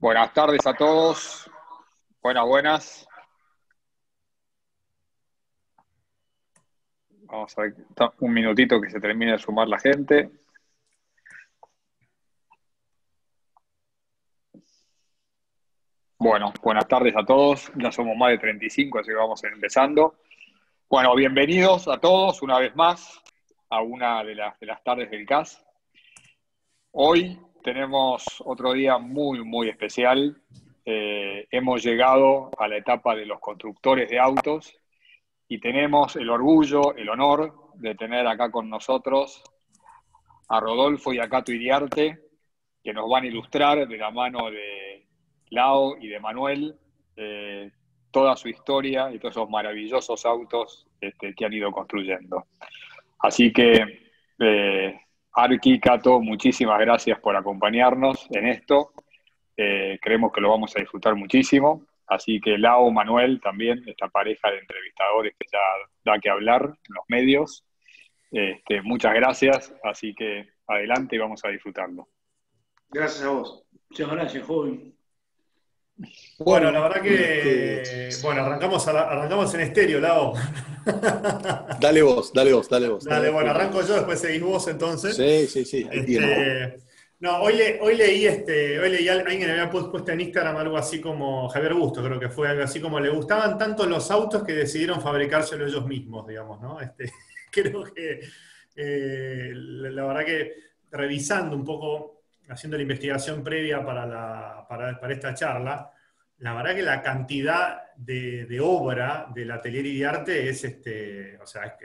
Buenas tardes a todos. Buenas, buenas. Vamos a ver un minutito que se termine de sumar la gente. Bueno, buenas tardes a todos. Ya somos más de 35, así que vamos empezando. Bueno, bienvenidos a todos una vez más a una de las, de las tardes del CAS. Hoy tenemos otro día muy, muy especial. Eh, hemos llegado a la etapa de los constructores de autos y tenemos el orgullo, el honor de tener acá con nosotros a Rodolfo y a Cato Iriarte, que nos van a ilustrar de la mano de Lao y de Manuel eh, toda su historia y todos esos maravillosos autos este, que han ido construyendo. Así que eh, Arqui, Cato, muchísimas gracias por acompañarnos en esto. Eh, creemos que lo vamos a disfrutar muchísimo. Así que Lau, Manuel, también, esta pareja de entrevistadores que ya da que hablar en los medios. Este, muchas gracias, así que adelante y vamos a disfrutarlo. Gracias a vos. Muchas gracias, joven. Bueno, la verdad que. Bueno, arrancamos, arrancamos en estéreo, Lao. Dale vos, dale vos, dale vos. Dale, bueno, arranco yo, después seguís vos entonces. Sí, sí, sí. Este, no, hoy, hoy leí este, hoy leí alguien me había puesto en Instagram algo así como Javier Busto, creo que fue algo así como le gustaban tanto los autos que decidieron fabricárselo ellos mismos, digamos, ¿no? Este, creo que eh, la verdad que revisando un poco haciendo la investigación previa para, para, esta charla, la verdad que la cantidad de, de obra del atelier y de arte es, este, o sea,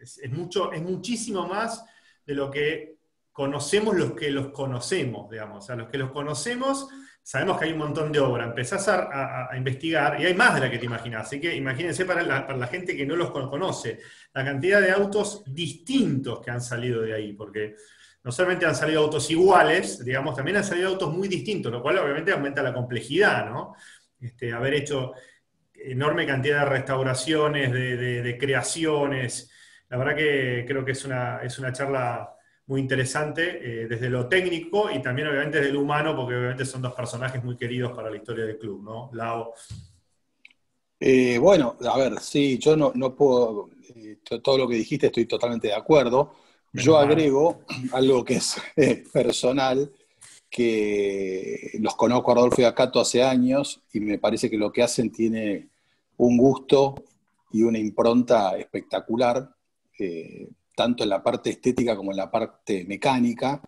es, mucho, es muchísimo más de lo que conocemos los que los conocemos, digamos. O sea, los que los conocemos sabemos que hay un montón de obra. Empezás a, a, investigar y hay más de la que te imaginas. Así que imagínense para la, para la gente que no los conoce, la cantidad de autos distintos que han salido de ahí, porque no solamente han salido autos iguales, digamos, también han salido autos muy distintos, lo cual obviamente aumenta la complejidad, ¿no? Este, haber hecho enorme cantidad de restauraciones, de, creaciones. La verdad que creo que es una, es una charla muy interesante eh, desde lo técnico y también obviamente desde lo humano, porque obviamente son dos personajes muy queridos para la historia del club, ¿no? Lao. Eh, bueno, a ver, sí, yo no, no puedo, eh, todo lo que dijiste estoy totalmente de acuerdo. Yo agrego algo que es eh, personal, que los conozco a Rodolfo y a Cato hace años y me parece que lo que hacen tiene un gusto y una impronta espectacular, eh, tanto en la parte estética como en la parte mecánica,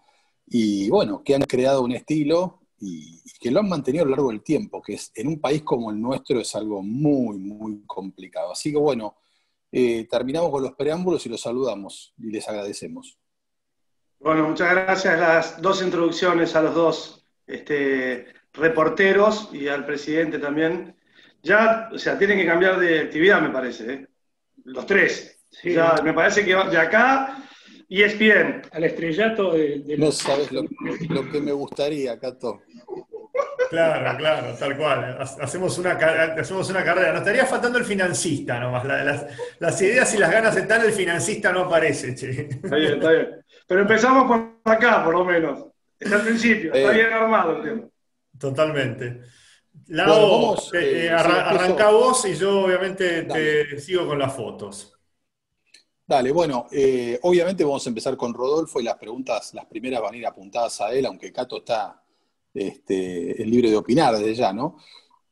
y bueno, que han creado un estilo y, y, que lo han mantenido a lo largo del tiempo, que es, en un país como el nuestro es algo muy, muy complicado. Así que bueno, eh, terminamos con los preámbulos y los saludamos y les agradecemos. Bueno, muchas gracias. Las dos introducciones a los dos este, reporteros y al presidente también. Ya, o sea, tienen que cambiar de actividad, me parece. ¿eh? Los tres. ya, me parece que de acá y es bien. Al estrellato de, No sabes lo, lo, que me gustaría, Cato. Claro, claro, tal cual. Hacemos una, hacemos una carrera. Nos estaría faltando el financista nomás. las, las, ideas y las ganas están, el financista no aparece, che. Está bien, está bien. Pero empezamos por acá, por lo menos. Está al principio, está eh, bien armado el tema. Totalmente. Lau, eh, eh, arranca vos y yo obviamente te sigo con las fotos. Dale, bueno, obviamente vamos a empezar con Rodolfo y las preguntas, las primeras van a ir apuntadas a él, aunque Cato está este, es libre de opinar desde ya, ¿no?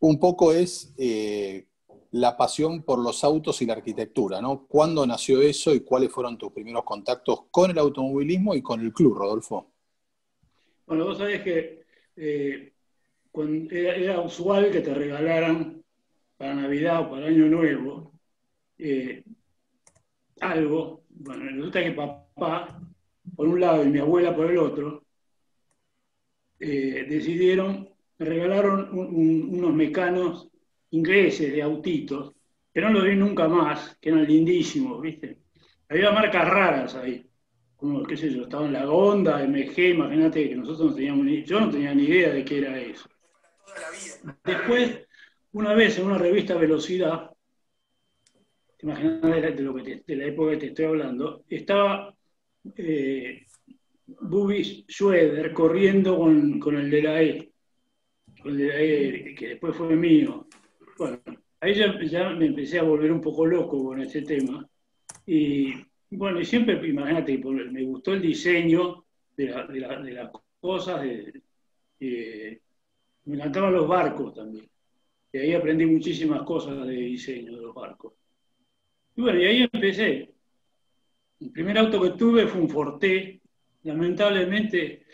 Un poco es eh, la pasión por los autos y la arquitectura, ¿no? ¿Cuándo nació eso y cuáles fueron tus primeros contactos con el automovilismo y con el club, Rodolfo? Bueno, vos sabés que eh, era, usual que te regalaran para Navidad o para Año Nuevo eh, algo. Bueno, resulta que papá, por un lado, y mi abuela por el otro, eh, decidieron, me regalaron unos mecanos ingleses de autitos, que no los vi nunca más, que eran lindísimos, ¿viste? Había marcas raras ahí, como, qué sé yo, estaban la Honda, MG, imagínate que nosotros no teníamos ni, yo no tenía ni idea de qué era eso. Después, una vez en una revista Velocidad, te imaginas de, de la época que te estoy hablando, estaba eh, Bubis Schroeder corriendo con, el de la E. que después fue mío. Bueno, ahí ya, me empecé a volver un poco loco con este tema. Y bueno, y siempre, imagínate, me gustó el diseño de, las cosas, me encantaban los barcos también. Y ahí aprendí muchísimas cosas de diseño de los barcos. Y bueno, y ahí empecé. El primer auto que tuve fue un Forte. Lamentablemente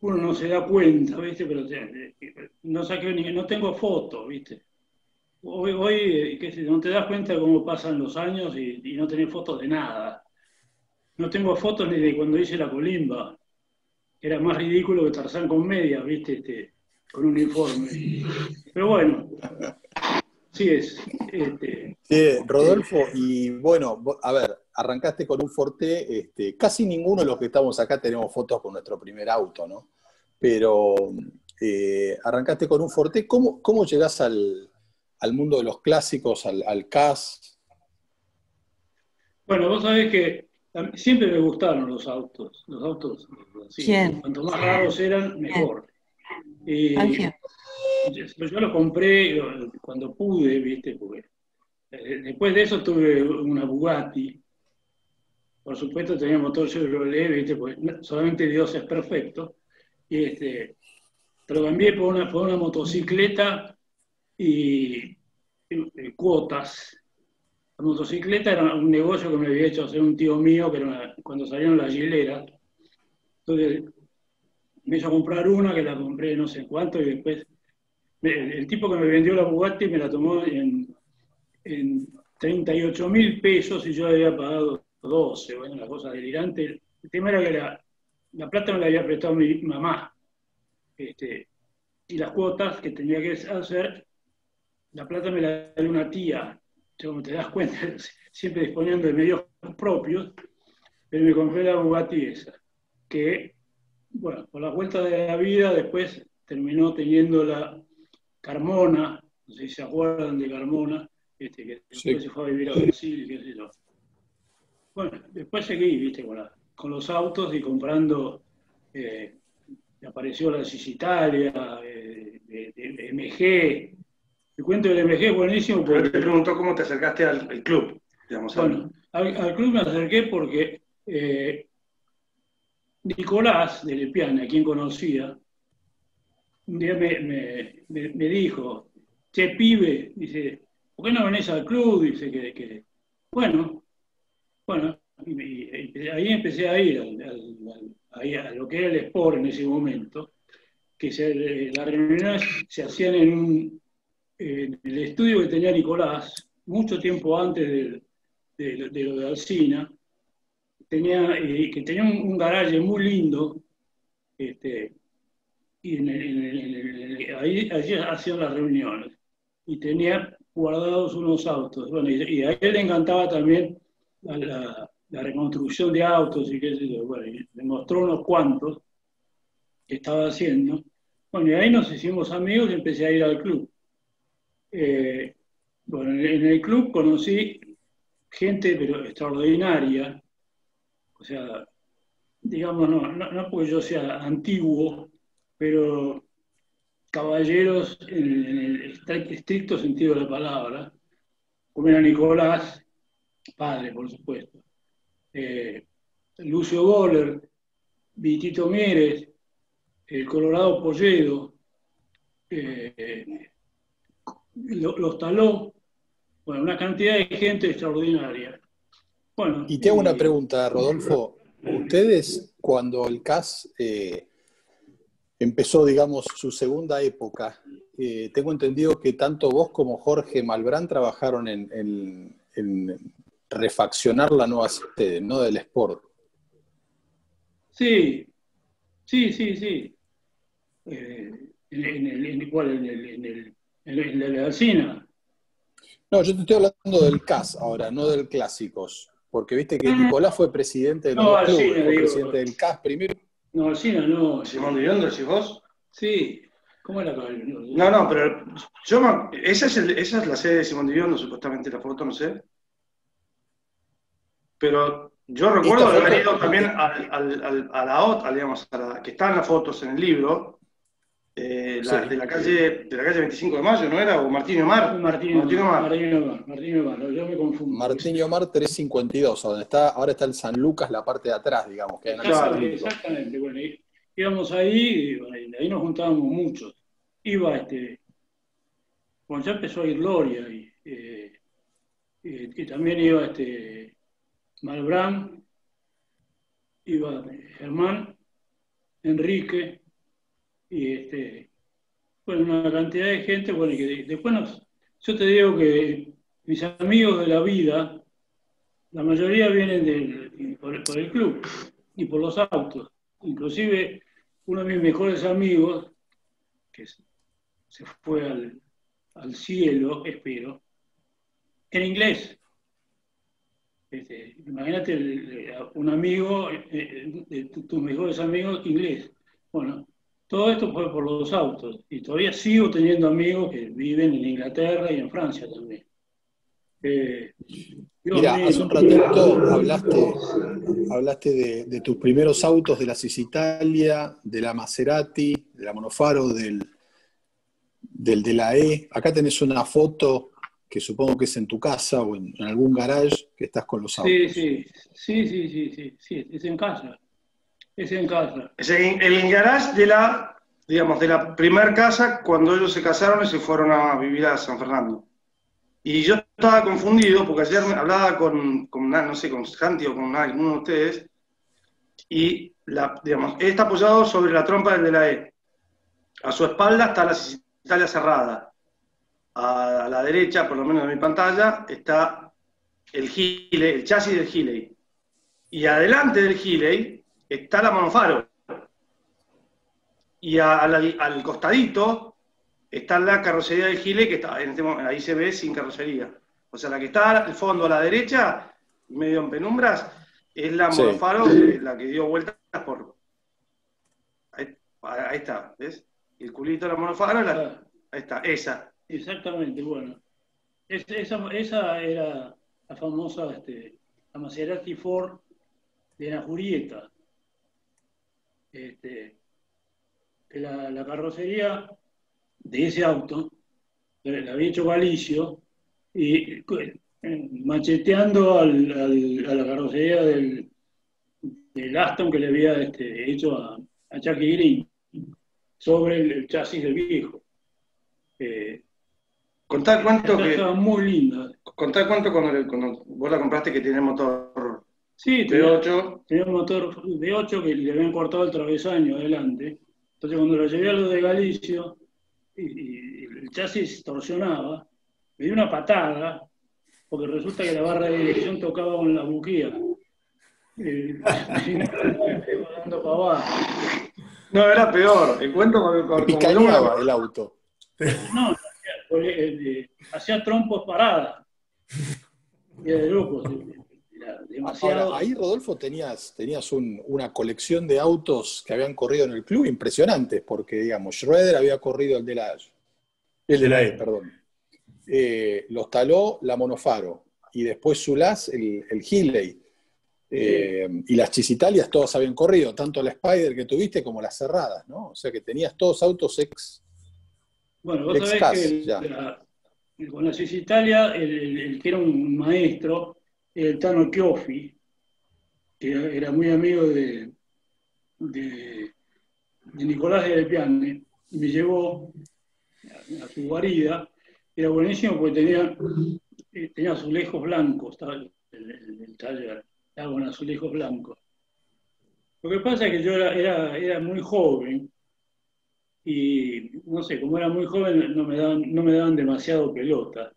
uno no se da cuenta, ¿viste? Pero no saqué ni, no tengo fotos, ¿viste? Hoy, hoy qué sé, no te das cuenta de cómo pasan los años y, no tenés fotos de nada. No tengo fotos ni de cuando hice la colimba. Era más ridículo que Tarzán con medias, ¿viste? Este, con un uniforme. Pero bueno, sí es. Este, sí, Rodolfo, y bueno, a ver, arrancaste con un Forte, este, casi ninguno de los que estamos acá tenemos fotos con nuestro primer auto, ¿no? Pero eh, arrancaste con un Forte, ¿cómo, cómo llegás al, mundo de los clásicos, al, al CAS? Bueno, vos sabés que siempre me gustaron los autos, los autos, cuanto más raros eran, mejor. Yo los compré cuando pude, ¿viste? Porque, eh, después de eso tuve una Bugatti, por supuesto tenía motor Chevrolet, ¿viste? Porque solamente Dios es perfecto. Y este, pero cambié por una, por una motocicleta y, cuotas. La motocicleta era un negocio que me había hecho hacer un tío mío que cuando salieron las gileras. Entonces me hizo comprar una que la compré no sé cuánto y después el, tipo que me vendió la Bugatti me la tomó en, en 38 mil pesos y yo había pagado 12, bueno, una cosa delirante. El tema era que la, plata me la había prestado mi mamá. Este, y las cuotas que tenía que hacer, la plata me la dio una tía. como te das cuenta, siempre disponiendo de medios propios, pero me compré la Bugatti esa, que, bueno, por la vuelta de la vida, después terminó teniendo la Carmona, no sé si se acuerdan de Carmona, este, que después se fue a vivir a Brasil, qué sé yo. Bueno, después seguí, viste, con, los autos y comprando, eh, apareció la Cisitalia, eh, de, MG. El cuento del MG es buenísimo porque... te preguntó cómo te acercaste al, club, Bueno, al, club me acerqué porque eh, Nicolás de Lepiane, a quien conocía, un día me, dijo, che, pibe, dice, ¿por qué no venís al club? Dice que, que bueno, bueno, ahí empecé a ir a lo que era el Sport en ese momento, que las reuniones se hacían en, el estudio que tenía Nicolás, mucho tiempo antes de, lo de Alcina, tenía, que tenía un, garaje muy lindo, este, y ahí, allí hacían las reuniones, y tenía guardados unos autos. Bueno, y, a él le encantaba también la, reconstrucción de autos y qué sé yo, bueno, y me mostró unos cuantos que estaba haciendo. Bueno, y ahí nos hicimos amigos y empecé a ir al club. Eh, bueno, en el club conocí gente pero extraordinaria, o sea, digamos, no, no, porque yo sea antiguo, pero caballeros en, en el estricto sentido de la palabra, como era Nicolás, padre, por supuesto. Eh, Lucio Goller, Vitito Mieres, el Colorado Polledo, eh, los Taló, bueno, una cantidad de gente extraordinaria. Bueno, y te hago una pregunta, Rodolfo. Ustedes, cuando el CAS eh, empezó, digamos, su segunda época, tengo entendido que tanto vos como Jorge Malbrán trabajaron en, refaccionar la nueva sede, ¿no? Del Sport. Sí, sí, sí, sí. Eh, en, el, en, el, en el, en el, Alcina. No, yo te estoy hablando del CAS ahora, no del Clásicos. Porque viste que Nicolás fue presidente del no, Alcina, fue presidente del CAS primero. No, Alcina no. ¿Simón Diondo decís vos? Sí. ¿Cómo era? No, no, pero yo esa, es esa es la sede de Simón Diondo, supuestamente la foto, no sé. Pero yo recuerdo haber ido también al, al, a la OTA, digamos, que están las fotos en el libro, eh, la, de, la calle, de la calle 25 de Mayo, ¿no era? ¿O Martín Omar? Martín, Martín Omar. Martín Omar, Martín Omar, yo me confundo. Martín Omar 352, donde está, ahora está el San Lucas, la parte de atrás, digamos. Que exactamente, exactamente, bueno, íbamos ahí, y ahí nos juntábamos muchos. Iba este, bueno, ya empezó a ir Gloria, y, eh, y también iba este Malbrán, iba Germán, Enrique, y este, bueno, una cantidad de gente, bueno, y que después yo te digo que mis amigos de la vida, la mayoría vienen del, por, el club y por los autos. Inclusive uno de mis mejores amigos, que se fue al, al cielo, espero, en inglés. Este, imagínate un amigo, eh, eh, tus mejores amigos inglés. Bueno, todo esto fue por los autos. Y todavía sigo teniendo amigos que viven en Inglaterra y en Francia también. Eh, Mira, hace un ratito hablaste, hablaste de, tus primeros autos de la Cisitalia, de la Maserati, de la Monofaro, del, del de la E. Acá tenés una foto que supongo que es en tu casa o en, algún garage que estás con los autos. Sí, sí, sí, sí, sí, sí, sí es en casa. Es en casa. Es el garage de la, digamos, de la primer casa cuando ellos se casaron y se fueron a vivir a San Fernando. Y yo estaba confundido porque ayer hablaba con, con no sé, con Santi o con alguno de ustedes, y la, digamos, está apoyado sobre la trompa del de la E. A su espalda está la Italia cerrada. A la derecha, por lo menos de mi pantalla, está el Gile, el chasis del Giley. Y adelante del Giley está la monofaro. Y al, costadito está la carrocería del Gile, que está, en este ahí se ve sin carrocería. O sea, la que está al fondo a la derecha, medio en penumbras, es la monofaro, la que dio vueltas por. Ahí, está, ¿ves? El culito de la monofaro, ahí está, esa. Exactamente, bueno. esa, esa, era la famosa este, la Maserati Ford de la Jurieta este, que la, carrocería de ese auto la había hecho Galicio y eh, macheteando al, a la carrocería del, del, Aston que le había este, hecho a, a Chucky Green sobre el, chasis del viejo. Eh, Contá cuánto que. Estaba muy linda. Contá cuánto cuando, cuando, vos la compraste que tiene motor Sí, tenía, tenía un motor de 8 que le habían cortado el travesaño adelante. Entonces cuando lo llevé a lo de Galicio y, el chasis torsionaba, me dio una patada, porque resulta que la barra de dirección tocaba con la buquía. no, era peor. El cuento con, con, el auto. No, eh, hacía trompos paradas. Y de demasiado. ahí, Rodolfo, tenías, tenías una colección de autos que habían corrido en el club impresionantes, porque, digamos, Schroeder había corrido el de la, el de la E, perdón. Eh, los taló la Monofaro, y después Zulás, el, el Hilley. Eh, y las Chisitalias todas habían corrido, tanto la Spider que tuviste como las cerradas, ¿no? O sea que tenías todos autos ex. Bueno, vos sabés que con la Cisitalia, el, que era un maestro, el Tano Chiofi, que era muy amigo de, de, Nicolás de Piane, me llevó a, su guarida. Era buenísimo porque tenía, eh, tenía azulejos blancos, estaba el, el, taller, estaba con azulejos blancos. Lo que pasa es que yo era, era, muy joven y no sé, como era muy joven no me daban, no me daban demasiado pelota.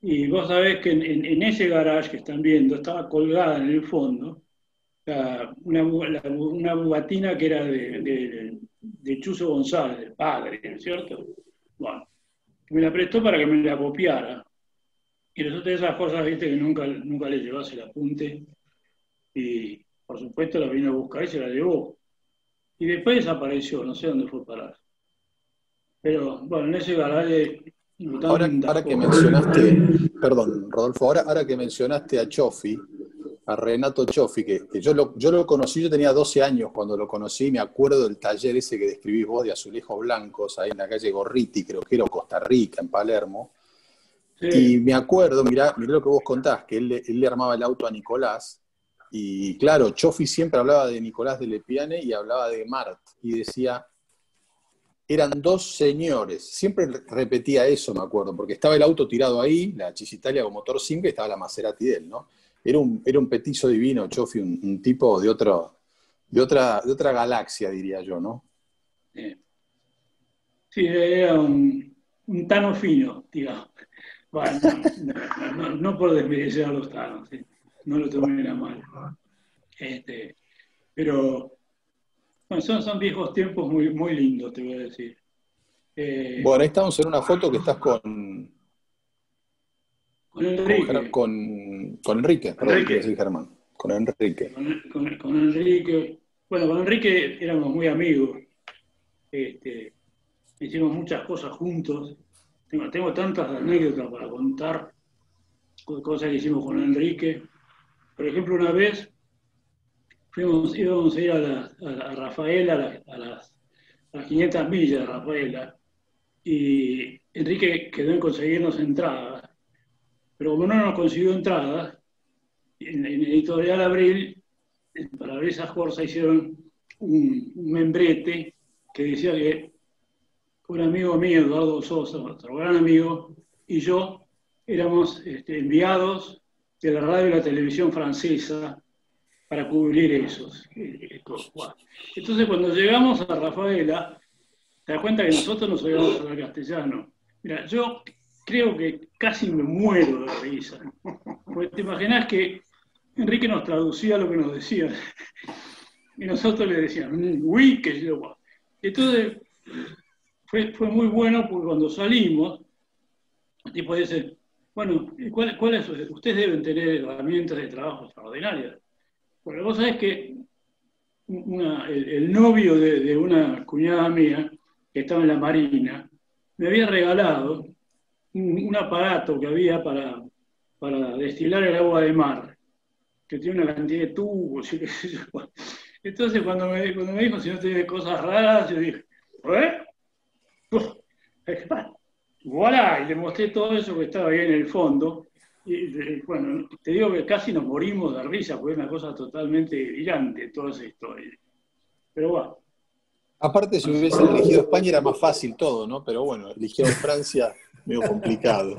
Y vos sabés que en, ese garage que están viendo estaba colgada en el fondo una, una, bugatina que era de, de, Chuzo González, del padre, ¿no es cierto? Bueno, me la prestó para que me la copiara. Y resulta de esas cosas, viste, que nunca, nunca le llevase el apunte. Y por supuesto la vino a buscar y se la llevó. Y después desapareció, no sé dónde fue a parar. Pero bueno, en ese garaje Ahora, que mencionaste, perdón, Rodolfo, ahora, ahora que mencionaste a Chofi, a Renato Choffi, que, yo, lo, yo lo conocí, yo tenía 12 años cuando lo conocí, me acuerdo del taller ese que describís vos de azulejos blancos, ahí en la calle Gorriti, creo que era Costa Rica, en Palermo. Y me acuerdo, mirá, mirá, lo que vos contás, que él, él, le armaba el auto a Nicolás, y claro, Choffi siempre hablaba de Nicolás de Lepiane y hablaba de Mart, y decía, eran dos señores. Siempre repetía eso, me acuerdo, porque estaba el auto tirado ahí, la Chisitalia con motor simple, y estaba la Maserati de ¿no? Era un, era un petizo divino, Chofi, un, tipo de, de, otra, de otra galaxia, diría yo, ¿no? Sí, era un, tano fino, digamos. Bueno, no, por desmerecer a los tanos, no lo tomen a mal. Este, pero bueno, son, viejos tiempos muy, muy lindos, te voy a decir. Eh, bueno, ahí estamos en una foto que estás con. Con Enrique. Con, con, Enrique, perdón, Enrique. Germán. Con Enrique. Con, Enrique. Bueno, con Enrique éramos muy amigos. Este, hicimos muchas cosas juntos. Tengo, tengo tantas anécdotas para contar, cosas que hicimos con Enrique. Por ejemplo, una vez íbamos a ir a, la, a, Rafaela, a, las, 500 millas de Rafaela, y Enrique quedó en conseguirnos entradas, pero como no nos consiguió entradas, en, en Editorial Abril, para abrir esas fuerzas hicieron un, membrete que decía que un amigo mío, Eduardo Sosa, nuestro gran amigo, y yo éramos este, enviados de la radio y la televisión francesa para cubrir esos. Entonces, cuando llegamos a Rafaela, te das cuenta que nosotros no sabíamos hablar castellano. Mira, yo creo que casi me muero de risa. Porque te imaginas que Enrique nos traducía lo que nos decía. Y nosotros le decíamos, uy, que yo. Entonces, fue, fue muy bueno porque cuando salimos, el tipo dice, bueno, ¿cuál, cuál es? Ustedes deben tener herramientas de trabajo extraordinarias. Bueno, vos sabés que el, novio de, una cuñada mía, que estaba en la Marina, me había regalado un, aparato que había para, para, destilar el agua de mar, que tiene una cantidad de tubos. Entonces, cuando me, cuando me dijo si no tiene cosas raras, yo dije, ¿eh? voilà, y le mostré todo eso que estaba ahí en el fondo. Y, bueno, te digo que casi nos morimos de risa, porque es una cosa totalmente brillante toda esa historia. Pero bueno. Aparte, si hubiesen elegido España era más fácil todo, ¿no? Pero bueno, eligieron Francia, medio complicado.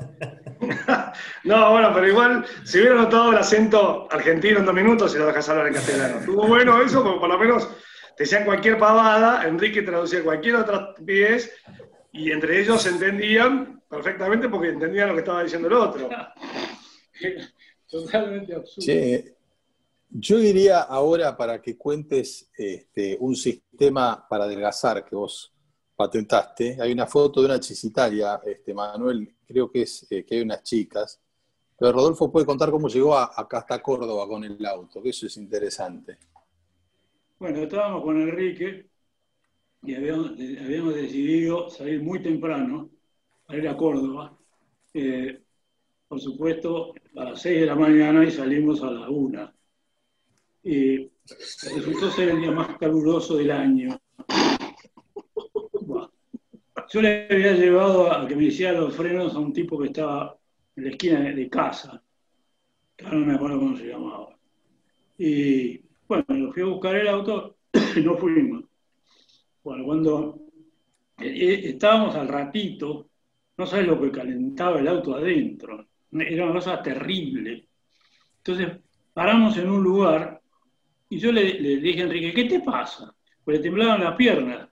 no, bueno, pero igual, si hubiera notado el acento argentino en dos minutos, se lo dejas hablar en castellano. Estuvo bueno eso, como por lo menos te decían cualquier pavada, Enrique traducía cualquier otra pies, y entre ellos se entendían perfectamente porque entendían lo que estaba diciendo el otro. Totalmente absurdo. yo diría ahora para que cuentes este, un sistema para adelgazar que vos patentaste. Hay una foto de una chisitaria, este, Manuel, creo que es eh, que hay unas chicas. Pero Rodolfo puede contar cómo llegó acá hasta Córdoba con el auto, que eso es interesante. Bueno, estábamos con Enrique y habíamos, decidido salir muy temprano para ir a Córdoba. Eh, por supuesto, a las 6 de la mañana y salimos a la 1. Y resultó ser el día más caluroso del año. Yo le había llevado a que me hiciera los frenos a un tipo que estaba en la esquina de casa, que ahora no me acuerdo cómo se llamaba. Y bueno, lo fui a buscar el auto y no fuimos. Bueno, cuando eh, eh, estábamos al ratito, no sabes lo que calentaba el auto adentro era una cosa terrible. Entonces paramos en un lugar y yo le, dije a Enrique, ¿qué te pasa? Pues le temblaban las piernas.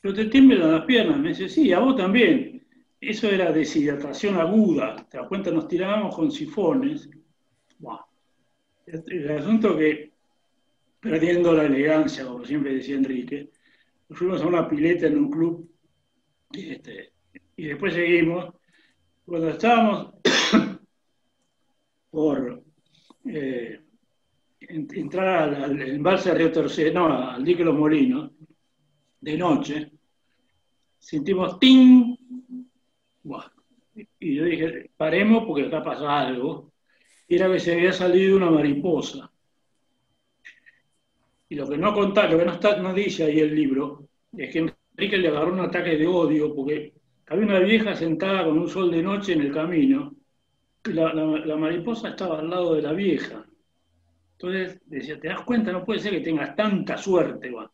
Pero te tiemblan las piernas. Me dice, sí, a vos también. Eso era deshidratación aguda. Te das cuenta, nos tirábamos con sifones. El asunto que, perdiendo la elegancia, como siempre decía Enrique, fuimos a una pileta en un club este, y después seguimos cuando estábamos por eh, entrar al, embalse de Río Tercero, no, al dique Los Molinos, de noche, sentimos ¡ting! y yo dije, paremos porque acá pasa algo. era que se había salido una mariposa. Y lo que no contá, lo que no, está, no dice ahí el libro, es que Enrique le agarró un ataque de odio porque había una vieja sentada con un sol de noche en el camino. La, la mariposa estaba al lado de la vieja. Entonces decía, ¿te das cuenta? No puede ser que tengas tanta suerte. Bueno,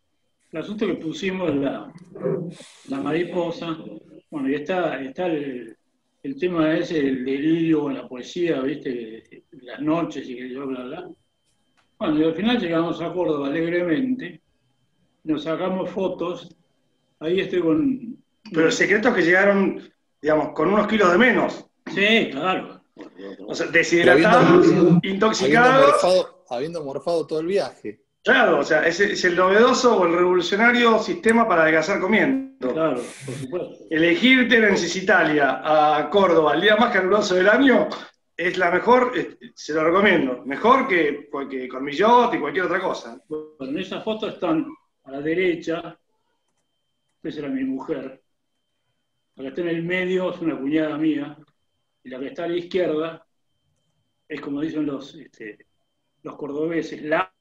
el asunto que pusimos la, la mariposa, bueno, y está, está el, el tema ese del delirio en la poesía, ¿viste? Las noches y que yo, bla, bla. Bueno, y al final llegamos a Córdoba alegremente, nos sacamos fotos, ahí estoy con... Pero el secreto es que llegaron, digamos, con unos kilos de menos. Sí, claro. O sea, deshidratados, intoxicados. Habiendo morfado, todo el viaje. Claro, o sea, es, es, el novedoso o el revolucionario sistema para adelgazar comiendo. Claro, por supuesto. Elegir Tenencia Italia a Córdoba el día más caluroso del año es la mejor, se lo recomiendo, mejor que, que Cormillot y cualquier otra cosa. Bueno, en esa foto están a la derecha, esa era mi mujer, la que está en el medio es una cuñada mía, y la que está a la izquierda es como dicen los, este, los cordobeses, la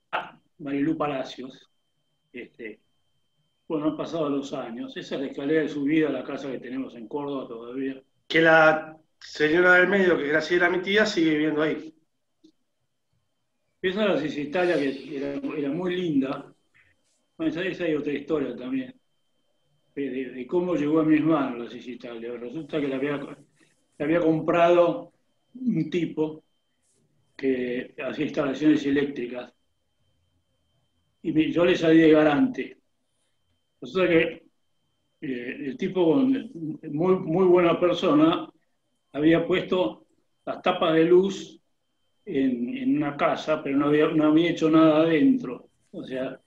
Marilú Palacios. Este, bueno, han pasado los años. Esa es la escalera de subida a la casa que tenemos en Córdoba todavía. Que la señora del medio, que Graciela, mi tía, sigue viviendo ahí. Esa era la Italia, que era, muy linda. Bueno, esa, hay otra historia también. De, cómo llegó a mis manos la Italia. Resulta que la había, había comprado un tipo que hacía instalaciones eléctricas y yo le salí de garante. Resulta que eh, el tipo, muy, muy buena persona, había puesto las tapas de luz en, una casa, pero no había, no había hecho nada adentro. O sea,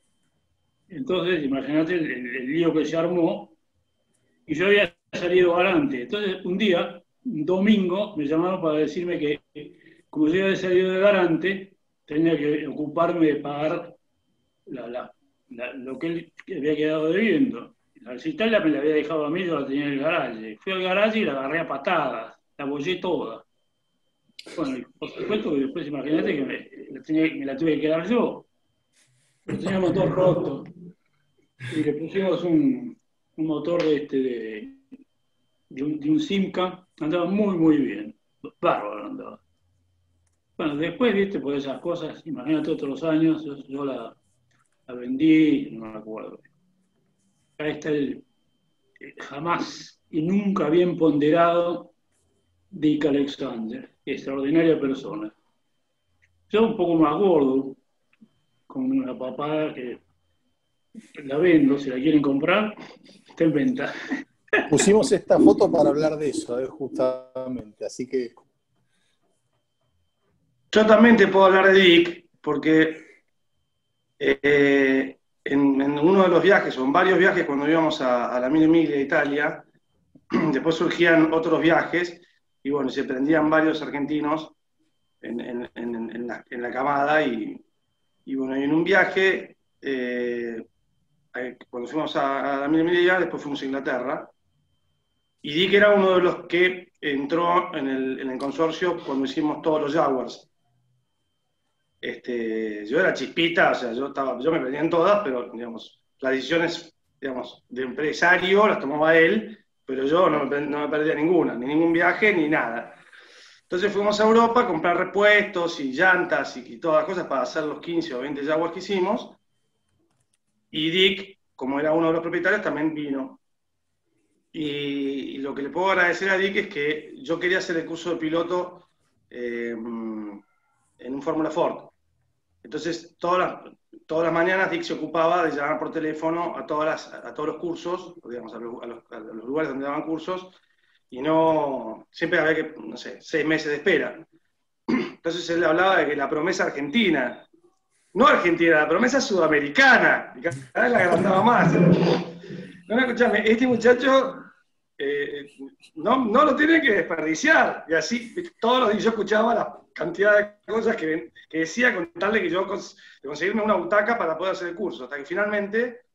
entonces, imagínate el, lío que se armó, y yo había salido garante. Entonces, un día, domingo, me llamaron para decirme que, como yo había salido de garante, tenía que ocuparme de pagar lo que él había quedado debiendo. La Italia me la había dejado a mí, yo la tenía en el garaje. Fui al garaje y la agarré a patadas, la bollé toda. Bueno, por supuesto que después imagínate que me, la, tuve que quedar yo. Pero tenía motor roto. Y le pusimos un, motor este, de, de, un, de un Simca. Andaba muy, muy bien. Bárbaro andaba. Bueno, después, viste, por esas cosas, imagínate otros años, yo la, la vendí, no me acuerdo. Ahí está el jamás y nunca bien ponderado Dick Alexander, extraordinaria persona. Yo un poco más gordo, con una papada que la vendo, si la quieren comprar, está en venta. Pusimos esta foto para hablar de eso, eh, justamente, así que... Yo también te puedo hablar de Dick, porque eh, en, uno de los viajes, o en varios viajes, cuando íbamos a, la Mil Emilia, Italia, después surgían otros viajes, y bueno, se prendían varios argentinos en, la, camada, y, bueno, en un viaje, eh, cuando fuimos a, la Mil Emilia, después fuimos a Inglaterra, y Dick era uno de los que entró en el, en consorcio cuando hicimos todos los Jaguars. Este, yo era chispita, o sea, yo, estaba, yo me perdía en todas, pero digamos, las decisiones digamos, de empresario las tomaba él, pero yo no me, no me perdía ninguna, ni ningún viaje, ni nada. Entonces fuimos a Europa a comprar repuestos y llantas y, todas las cosas para hacer los 15 o 20 Jaguars que hicimos. Y Dick, como era uno de los propietarios, también vino. Y, lo que le puedo agradecer a Dick es que yo quería hacer el curso de piloto eh, en un Fórmula Ford. Entonces, todas las, todas las mañanas Dick se ocupaba de llamar por teléfono a, todas a todos los cursos, digamos, a los, lugares donde daban cursos, y no, siempre había que, no sé, seis meses de espera. Entonces él hablaba de que la promesa argentina, no argentina, la promesa sudamericana, y cada vez la agrandaba más. No, escúchame, este muchacho eh, no, no lo tiene que desperdiciar. Y así, todos los días yo escuchaba la cantidad de cosas que, que decía con tal de que yo conseguirme una butaca para poder hacer el curso, hasta que finalmente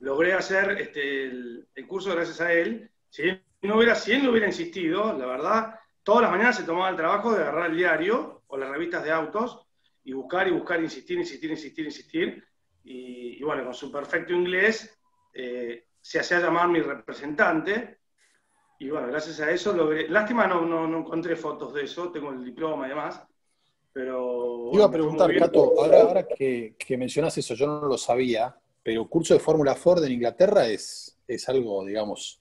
logré hacer este, el, curso gracias a él. Si, no hubiera, si él no hubiera insistido, la verdad, todas las mañanas se tomaba el trabajo de agarrar el diario o las revistas de autos y buscar y buscar, insistir, insistir, insistir, insistir. Y, bueno, con su perfecto inglés eh, se hacía llamar mi representante. Y bueno, gracias a eso logré. Lástima, no, no, no encontré fotos de eso, tengo el diploma y demás. Pero. Iba a preguntar, Cato, ahora, ahora que, que mencionas eso, yo no lo sabía, pero curso de Fórmula Ford en Inglaterra es, es algo, digamos,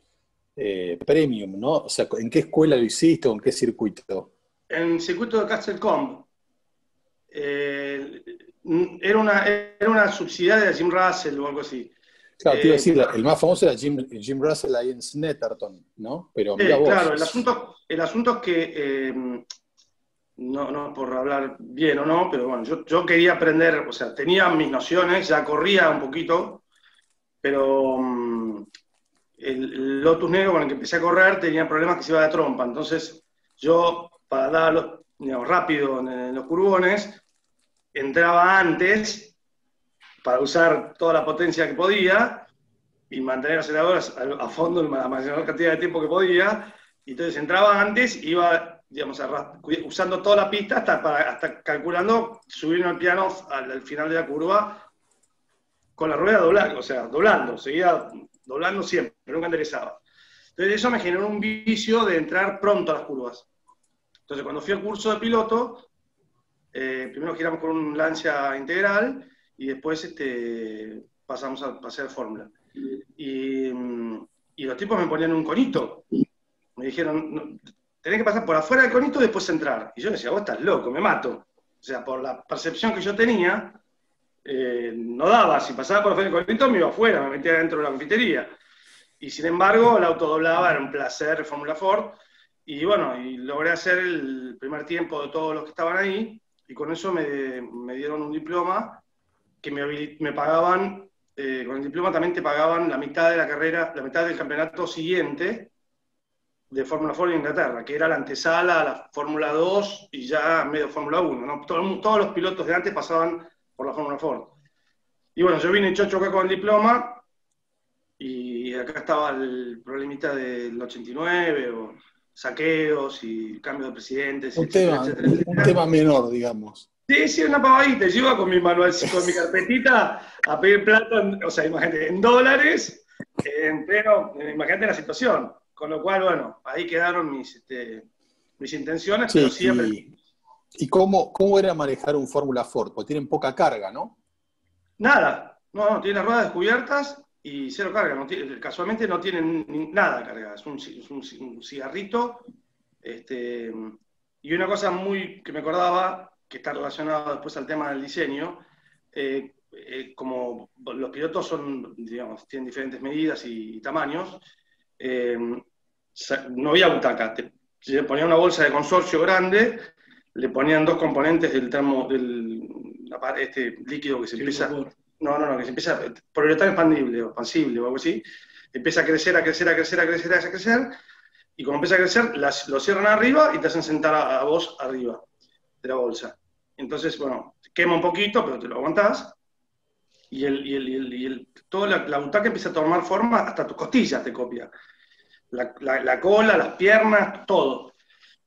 eh, premium, ¿no? O sea, ¿en qué escuela lo hiciste o en qué circuito? En el circuito de Castle Comb. Eh, era, una, era una subsidiaria de Jim Russell o algo así. Claro, te iba a decir, eh, el más famoso era Jim, Jim Russell ahí en Snetterton, ¿no? Pero Claro, el asunto, el asunto es que, no, no por hablar bien o no, pero bueno, yo, yo quería aprender, o sea, tenía mis nociones, ya corría un poquito, pero mm, el, Lotus negro con el que empecé a correr tenía problemas que se iba de trompa. Entonces, yo, para dar rápido en, los curbones, entraba antes para usar toda la potencia que podía y mantener aceleradores a, fondo la mayor cantidad de tiempo que podía. Y entonces entraba antes, iba digamos, usando toda la pista hasta, para, hasta calculando subir al piano al, final de la curva con la rueda doblando, o sea, doblando, seguía doblando siempre, nunca enderezaba. Entonces eso me generó un vicio de entrar pronto a las curvas. Entonces cuando fui al curso de piloto, eh, primero giramos con un Lancia integral y después este, pasamos a pasar fórmula. Y, y, los tipos me ponían un conito. Me dijeron, tenés que pasar por afuera del conito y después entrar. Y yo decía, vos estás loco, me mato. O sea, por la percepción que yo tenía, eh, no daba, si pasaba por el conito me iba afuera, me metía dentro de la confitería. Y sin embargo, el auto doblaba, era un placer Fórmula Ford. Y bueno, y logré hacer el primer tiempo de todos los que estaban ahí, y con eso me, me dieron un diploma que me, me pagaban, eh, con el diploma también te pagaban la mitad de la carrera, la mitad del campeonato siguiente de Fórmula Ford en Inglaterra, que era la antesala a la Fórmula 2 y ya medio Fórmula 1. ¿no? todos los pilotos de antes pasaban por la Fórmula Ford. Y bueno, yo vine chocho acá con el diploma y acá estaba el problemita del 89 o saqueos y cambio de presidentes. Un, tema, un tema menor, digamos. Sí, sí, una pavadita. Yo iba con mi manual, con mi carpetita a pedir plata, o sea, imagínate, en dólares, en pleno, imagínate la situación. Con lo cual, bueno, ahí quedaron mis, este, mis intenciones, pero siempre... ¿Y cómo, cómo era manejar un Fórmula Ford? Porque tienen poca carga, ¿no? Nada, no, no, tiene ruedas descubiertas y cero carga. casualmente no tienen nada carga, es un, cigarrito. Este, y una cosa muy que me acordaba, que está relacionada después al tema del diseño, eh, eh, como los pilotos son, digamos, tienen diferentes medidas y, tamaños, eh, no había butaca. se ponía una bolsa de consorcio grande le ponían dos componentes del termo, del este líquido que se empieza. No, no, no, que se empieza. Poliuretano expandible o expansible o algo así. Empieza a crecer, a crecer, a crecer, a crecer, a crecer. Y cuando empieza a crecer, lo cierran arriba y te hacen sentar a, vos arriba de la bolsa. Entonces, bueno, quema un poquito, pero te lo aguantás. Y, el, y, el, y, el, toda la, la, butaca empieza a tomar forma, hasta tus costillas te copia. La, la cola, las piernas, todo.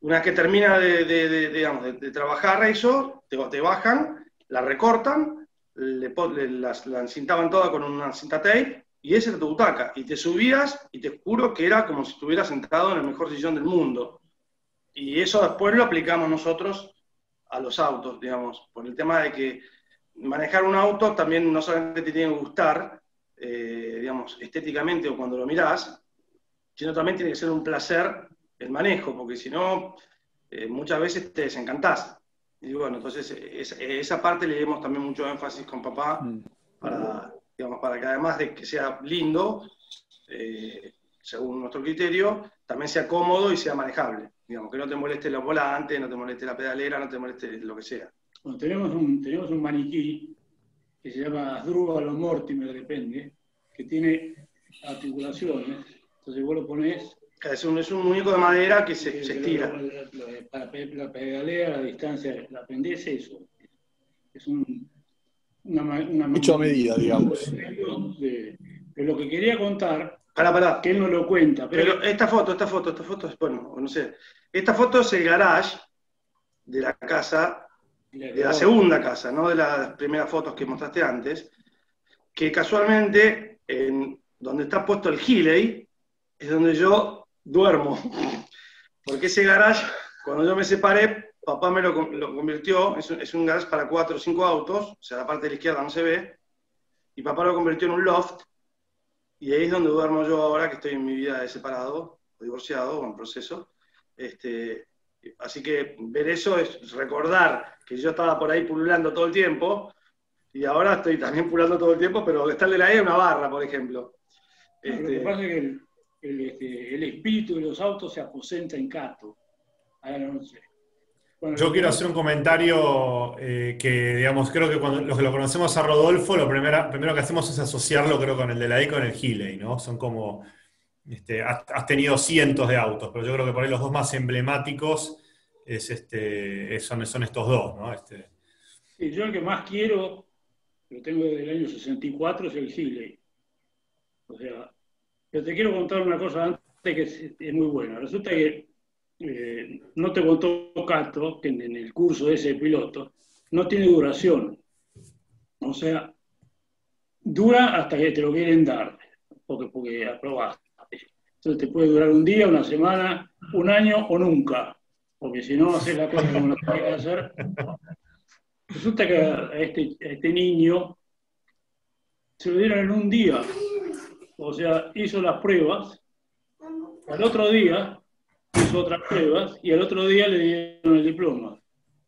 Una vez que termina de, trabajar eso, te, bajan, la recortan, le, la, encintaban toda con una cinta tape y esa era tu butaca. Y te subías y te juro que era como si estuvieras sentado en el mejor sillón del mundo. Y eso después lo aplicamos nosotros a los autos, digamos, por el tema de que manejar un auto también no solamente te tiene que gustar, eh, digamos, estéticamente o cuando lo mirás, sino también tiene que ser un placer el manejo, porque si no, eh, muchas veces te desencantás. Y bueno, entonces esa parte le dimos también mucho énfasis con papá mm. para, digamos, para que además de que sea lindo, eh, según nuestro criterio, también sea cómodo y sea manejable. Digamos, que no te moleste los volantes, no te moleste la pedalera, no te moleste lo que sea. Bueno, tenemos un, tenemos un maniquí que se llama Drúbalo Mortimer, depende, que tiene articulaciones. Entonces vos lo pones es un, es un muñeco de madera que se, se estira. Para la pedalea, la distancia, la pendiente eso. Es un, una, Mucho a medida, digamos. pero lo que quería contar Pará, pará. Que él no lo cuenta. Pero, Pero esta foto, esta foto, esta foto, bueno, no sé. Esta foto es el garage de la casa, de la segunda casa, no de las primeras fotos que mostraste antes, que casualmente, en donde está puesto el Healy, es donde yo duermo. Porque ese garage, cuando yo me separé, papá me lo, lo convirtió, es un, es un garage para cuatro o cinco autos, o sea, la parte de la izquierda no se ve, y papá lo convirtió en un loft, y ahí es donde duermo yo ahora, que estoy en mi vida de separado, o divorciado, o en proceso. Este, así que ver eso es recordar que yo estaba por ahí pululando todo el tiempo, y ahora estoy también pululando todo el tiempo, pero está el de la E una barra, por ejemplo. Lo Este, que pasa es que el, el, este, el espíritu de los autos se aposenta en Cato a la noche. Yo quiero hacer un comentario eh, que, digamos, creo que los que lo conocemos a Rodolfo, lo primero, primero que hacemos es asociarlo, creo, con el de la E con el Healy, ¿no? Son como, este, has, tenido cientos de autos, pero yo creo que por ahí los dos más emblemáticos es este, es- son, son estos dos, ¿no? Este, Sí, yo el que más quiero, lo tengo desde el año 64, es el Healy. O sea, pero te quiero contar una cosa antes que es muy buena. Resulta que eh, no te contó Cato, que en, el curso ese de piloto, no tiene duración. O sea, dura hasta que te lo quieren dar, porque, porque aprobaste. Entonces te puede durar un día, una semana, un año o nunca. Porque si no haces la cosa como la tienes que hacer, Resulta que este, a este niño se lo dieron en un día. O sea, hizo las pruebas, al otro día hizo otras pruebas y al otro día le dieron el diploma.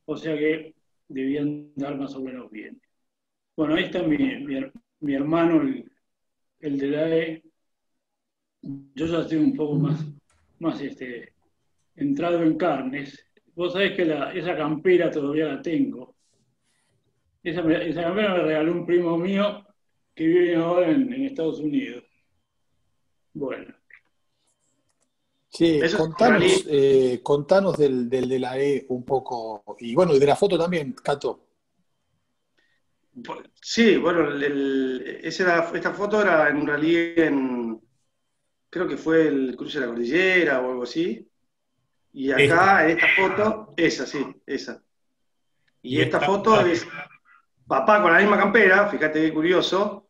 O sea que debían dar más o menos bien. Bueno, ahí está mi, mi her- mi hermano, el, el de la E. Yo ya estoy un poco más, más este, entrado en carnes. Vos sabés que esa campera todavía la tengo. Esa, esa campera me regaló un primo mío que vive ahora en Estados Unidos. Bueno, Eso es contanos, eh, contanos del, del de la E un poco, y bueno, y de la foto también, Cato. Sí, bueno, el- el- ese era- esta foto era en un rally en, creo que fue el cruce de la cordillera o algo así. Y acá, en esta foto, esa, sí, esa. Y, Y esta esta- foto es papá con la misma campera, fíjate qué curioso.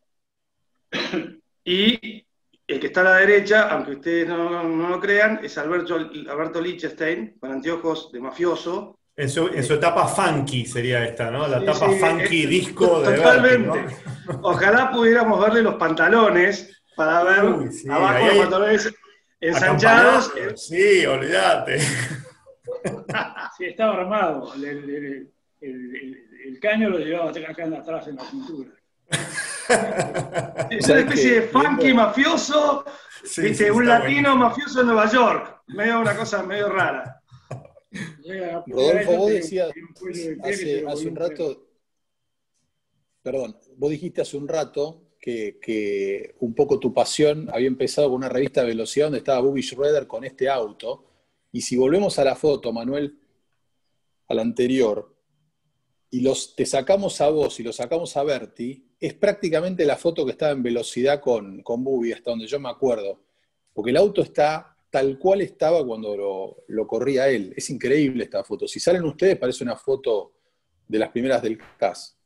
Y el que está a la derecha, aunque ustedes no, no lo crean, es Alberto, Alberto Lichtenstein, con anteojos de mafioso. en, su, en su etapa funky sería esta, ¿no? La Sí, etapa sí, funky disco de Totalmente. Berti, ¿no? Ojalá pudiéramos verle los pantalones para ver Uy, sí, abajo los pantalones ensanchados. Sí, olvídate. sí, estaba armado. El, el- el- el- el- el caño lo llevaba acá atrás en la cintura. Es una ¿Sabes especie de funky Viendo- mafioso, Sí, ¿viste? sí, un latino mafioso en Nueva York. Medio una cosa medio rara. Rodolfo, vos decías hace, hace un rato, perdón, vos dijiste hace un rato que, que un poco tu pasión había empezado con una revista de velocidad donde estaba Bobby Schroeder con este auto. Y si volvemos a la foto, Manuel, a la anterior, y los, te sacamos a vos y lo sacamos a Berti, es prácticamente la foto que estaba en velocidad con, con Bobby, hasta donde yo me acuerdo. Porque el auto está tal cual estaba cuando lo, lo corría él. Es increíble esta foto. Si salen ustedes, parece una foto de las primeras del CAS.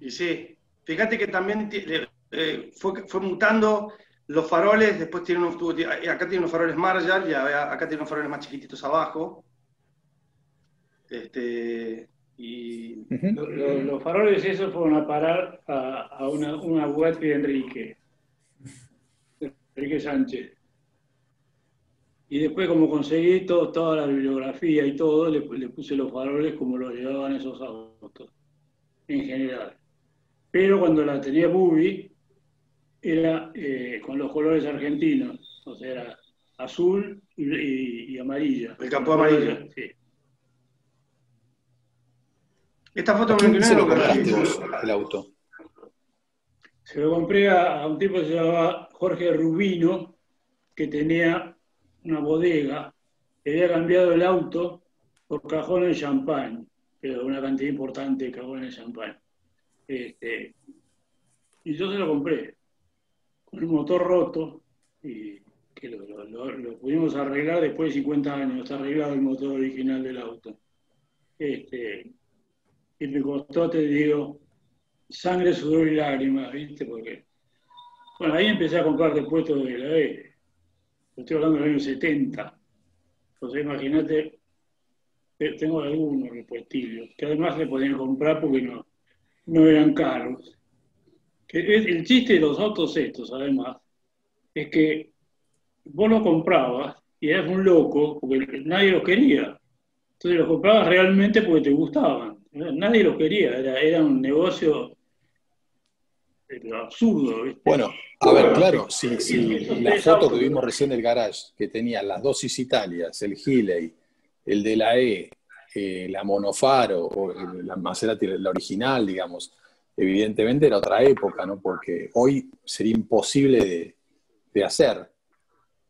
Y sí, fíjate que también eh, eh, fue, fue mutando los faroles, después tiene unos, tuvo- acá tiene unos faroles Marshall y acá tiene unos faroles más chiquititos abajo. Este, y Ujú. Lo- lo- los faroles esos fueron a parar a, a una, una Bugatti de Enrique, Enrique Sánchez. Y después, como conseguí to- toda la bibliografía y todo, le, le puse los faroles como los llevaban esos autos, en general. Pero cuando la tenía Bubi, era eh, con los colores argentinos, o sea, era azul y, y- y amarilla. El capó amarillo. Sí. Esta foto ¿A en quién blanco y se lo negro, compraste vos, el auto? Se lo compré a, un tipo que se llamaba Jorge Rubino, que tenía una bodega, que había cambiado el auto por cajones de champán, pero una cantidad importante de cajones de champán. Este, y yo se lo compré. con el motor roto y que lo, pudimos arreglar después de 50 años, está arreglado el motor original del auto. Este, y me costó, te digo, sangre, sudor y lágrimas, ¿viste? Porque, bueno, ahí empecé a comprar repuestos de la E. Estoy hablando del año 70. Entonces, imagínate, tengo algunos repuestillos, que además se podían comprar porque no, no eran caros. Que el chiste de los autos estos, además, es que vos lo comprabas y eras un loco porque nadie los quería. Entonces los comprabas realmente porque te gustaban. Nadie los quería, era, un negocio absurdo. Bueno, a ver, claro, si, si la foto que vimos recién del garage, que tenía las dosis Italias, el Giley, el de la E, eh, la Monofaro, o la Maserati, la original, digamos, evidentemente era otra época, ¿no? Porque hoy sería imposible de, de hacer.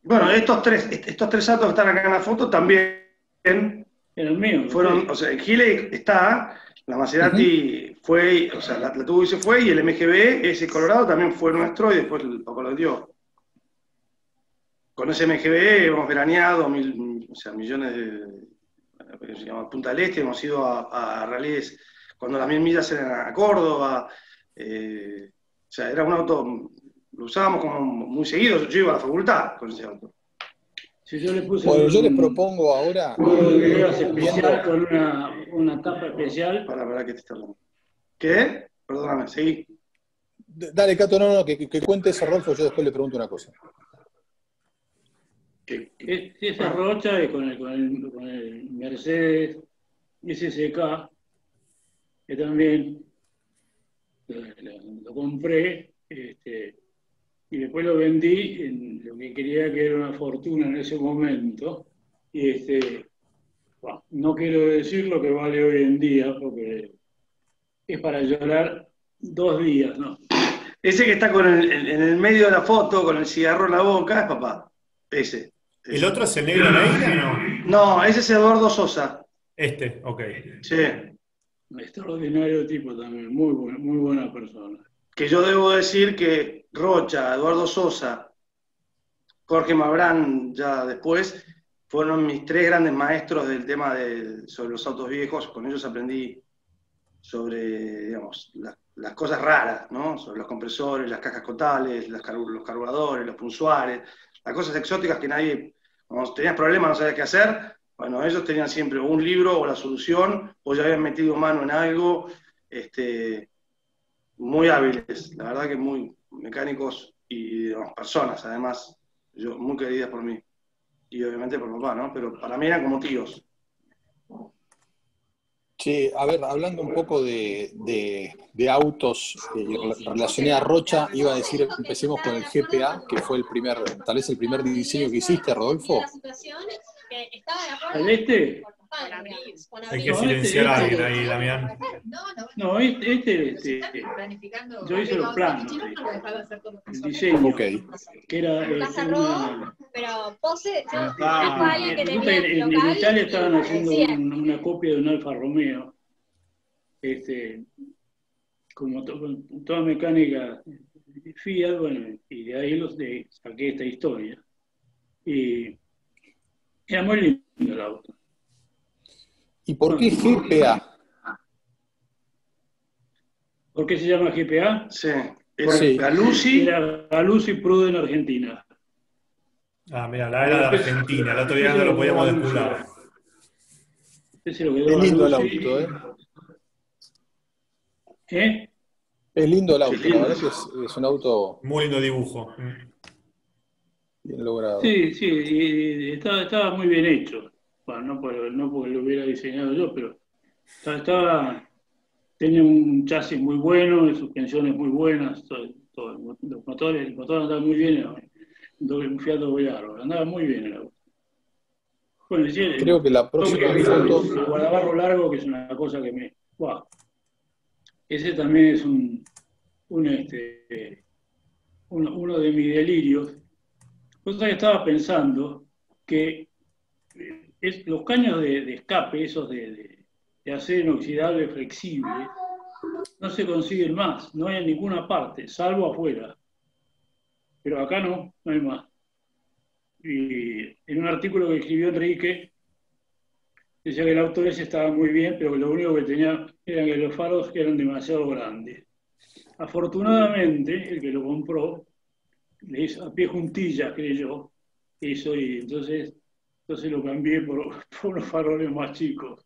Bueno, estos tres, estos tres autos que están acá en la foto también el mío. Fueron, o sea, el Gile está, la Maserati fue, o sea, la, tuvo y se fue, y el MGB, ese Colorado también fue nuestro y después el Paco lo dio. Con ese MGB hemos veraneado o sea, millones de. Se llama Punta del Este, hemos ido a, a cuando las mil millas eran a Córdoba. Eh, o sea, era un auto, lo usábamos como muy seguido. Yo iba a la facultad con ese auto yo le puse bueno, yo les propongo ahora. especial con una, una, tapa especial. Para, para que te está. ¿Qué? Perdóname, seguí. Dale, Cato, no, no, que, que, cuente ese Rolfo, yo después le pregunto una cosa. Esa rocha es con el, con el, con el Mercedes SSK, que también lo, lo compré, este, y después lo vendí en lo que quería que era una fortuna en ese momento. Y este, no quiero decir lo que vale hoy en día, porque es para llorar dos días, ¿no? Ese que está con el, en el medio de la foto, con el cigarro en la boca, es papá. Ese. ¿El otro es el negro Neira, no? No, ese es Eduardo Sosa. Este, ok. Sí. Extraordinario tipo también, muy buena, muy buena persona. Que yo debo decir que Rocha, Eduardo Sosa, Jorge Mabrán, ya después, fueron mis tres grandes maestros del tema de, sobre los autos viejos. Con ellos aprendí sobre, digamos, las cosas raras, ¿no? Sobre los compresores, las cajas cotales, los carburadores, los punzuares, las cosas exóticas que nadie, cuando tenías problemas no sabías qué hacer, bueno, ellos tenían siempre un libro o la solución, o ya habían metido mano en algo, este, muy hábiles, la verdad que muy, mecánicos y personas, además, yo, muy queridas por mí. Y obviamente por papá, ¿no? Pero para mí eran como tíos. Sí, a ver, hablando un poco de, de, autos eh, relacioné a Rocha, iba a decir, empecemos con el GPA, que fue el primer, tal vez el primer diseño que hiciste, Rodolfo. ¿El este? Hay que silenciar a alguien ahí, Damián. No, este, este, este yo hice los planos, el diseño, okay. que era eh, pero pose, ah, en, en, Italia estaban haciendo una copia de un Alfa Romeo, este, como toda mecánica Fiat, bueno, y de ahí los de, saqué esta historia. Y era muy lindo el auto. ¿Y por qué GPA? ¿Por qué se llama GPA? Sí. sí. Galusi. Era Galusi Prude en Argentina. Ah, mira, la era de Argentina, el otro día no lo podíamos descubrir. Es lindo el auto, ¿eh? ¿Eh? Es lindo el auto, la verdad es que es, un auto. Muy lindo dibujo. Bien logrado. Sí, sí, estaba, estaba muy bien hecho no, porque lo hubiera diseñado yo, pero estaba, tenía un chasis muy bueno, suspensiones muy buenas, todo, los motores, el motor andaba muy bien, un Fiat Boyaro, andaba muy bien el auto. Bueno, Creo que la próxima foto... El guardabarro largo, que es una cosa que me... Wow. Ese también es un, un este, uno, uno de mis delirios. Cosa que estaba pensando que los caños de, escape, esos de, acero inoxidable flexible, no se consiguen más, no hay en ninguna parte, salvo afuera. pero acá no, no hay más. Y en un artículo que escribió Enrique, decía que el auto ese estaba muy bien, pero lo único que tenía eran que los faros eran demasiado grandes. Afortunadamente, el que lo compró, le hizo a pie juntillas, creyó, hizo y entonces, entonces lo cambié por, por unos faroles más chicos.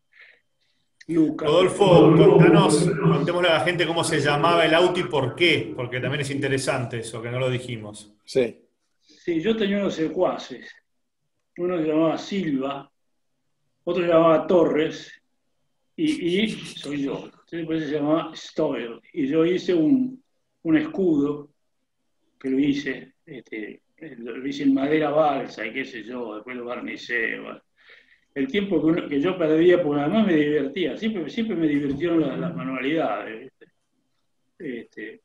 Lucas. Rodolfo, contanos, contémosle a la gente cómo se llamaba el auto y por qué, porque también es interesante eso, que no lo dijimos. Sí. Sí, yo tenía unos secuaces. Uno se llamaba Silva, otro se llamaba Torres, y, y soy yo. Entonces se llamaba Stover. Y yo hice un, un escudo, que lo hice, este, lo hice en madera balsa y qué sé yo, después lo barnicé. El tiempo que, uno, que, yo perdía, porque además me divertía, siempre, siempre me divirtieron las, las manualidades, este,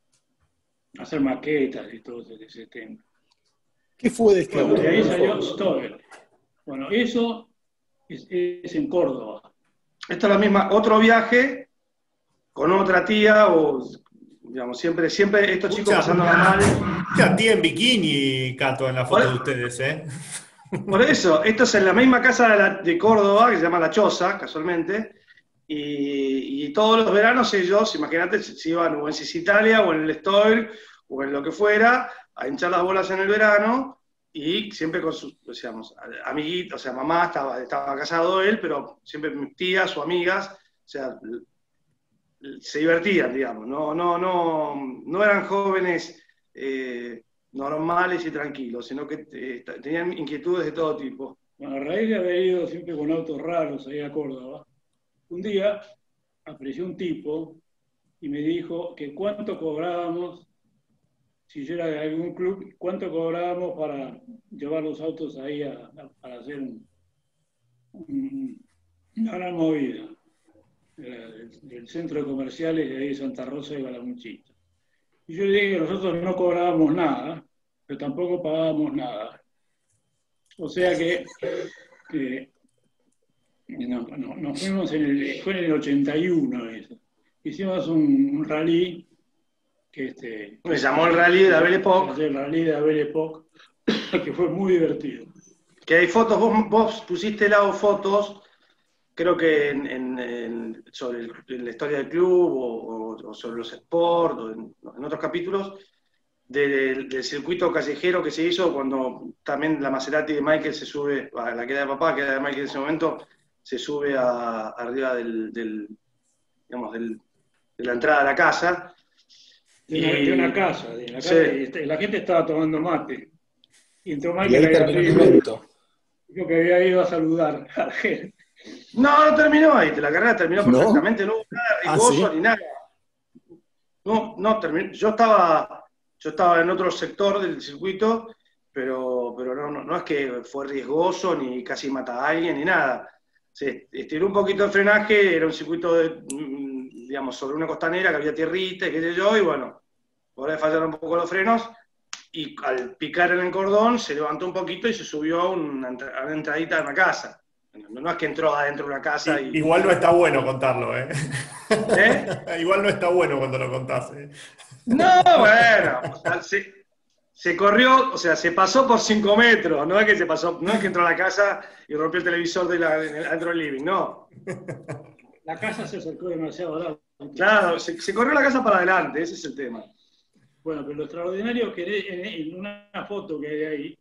hacer maquetas y todo ese tema. ¿Qué fue de este bueno, ahí salió Stover. Bueno, eso es, es, en Córdoba. Esta es la misma, otro viaje con otra tía o digamos, siempre, siempre estos chicos pasándola mal. Mucha tía en bikini, Cato, en la foto de ustedes, ¿eh? Por eso, esto es en la misma casa de, la, de Córdoba, que se llama La Choza, casualmente, y, y todos los veranos ellos, imagínate, se iban o en Italia o en el Stoir o en lo que fuera, a hinchar las bolas en el verano, y siempre con sus, decíamos, amiguitos, o sea, mamá estaba, estaba casado él, pero siempre mis tías o amigas, o sea, se divertían, digamos, no, no, no, no eran jóvenes eh, normales y tranquilos, sino que eh, tenían inquietudes de todo tipo. Bueno, a raíz de haber ido siempre con autos raros ahí a Córdoba, un día apareció un tipo y me dijo que cuánto cobrábamos, si yo era de algún club, cuánto cobrábamos para llevar los autos ahí a, para hacer un, un, una gran movida del centro de comerciales de ahí de Santa Rosa de Galamuchito. Y yo le dije que nosotros no cobrábamos nada, pero tampoco pagábamos nada. O sea que, que no, no, nos fuimos en el, fue en el 81 eso. Hicimos un, un rally que este... Se llamó el rally de Abel Epoch. El rally de Abel Epoch, que fue muy divertido. Que hay fotos, vos, vos pusiste lado fotos creo que en, en, en sobre el, en la historia del club o, o, sobre los sports o en, otros capítulos de, del circuito callejero que se hizo cuando también la Maserati de Michael se sube, a la queda de papá, que era de Michael en ese momento, se sube a, arriba del, del digamos, del, de la entrada de la casa. De una, de una casa, de la, casa sí. la gente estaba tomando mate. Y entró Y Michael ahí terminó el evento. dijo que había ido a saludar a la gente. No, no terminó ahí, la carrera terminó ¿No? perfectamente, no, hubo nada Ah, riesgoso ¿sí? ni nada. No, no terminó. Yo estaba, yo estaba en otro sector del circuito, pero, pero no, no, no es que fue riesgoso ni casi mata a alguien ni nada. Se estiró un poquito el frenaje, era un circuito de, mm, digamos, sobre una costanera que había tierrita y qué sé yo, y bueno, por ahí fallaron un poco los frenos, y al picar en el cordón se levantó un poquito y se subió a una, entra- a una entradita de una casa. No, no es que entró adentro de una casa y... Igual no está bueno contarlo, ¿eh? ¿Eh? Igual no está bueno cuando lo contás. ¿eh? No, bueno, o sea, se, se corrió, o sea, se pasó por 5 metros, no es que se pasó, no es que entró a la casa y rompió el televisor de la, en el- dentro del living, no. La casa se acercó demasiado al auto. Claro, se, se corrió la casa para adelante, ese es el tema. Bueno, pero lo extraordinario es que en, en una foto que hay ahí,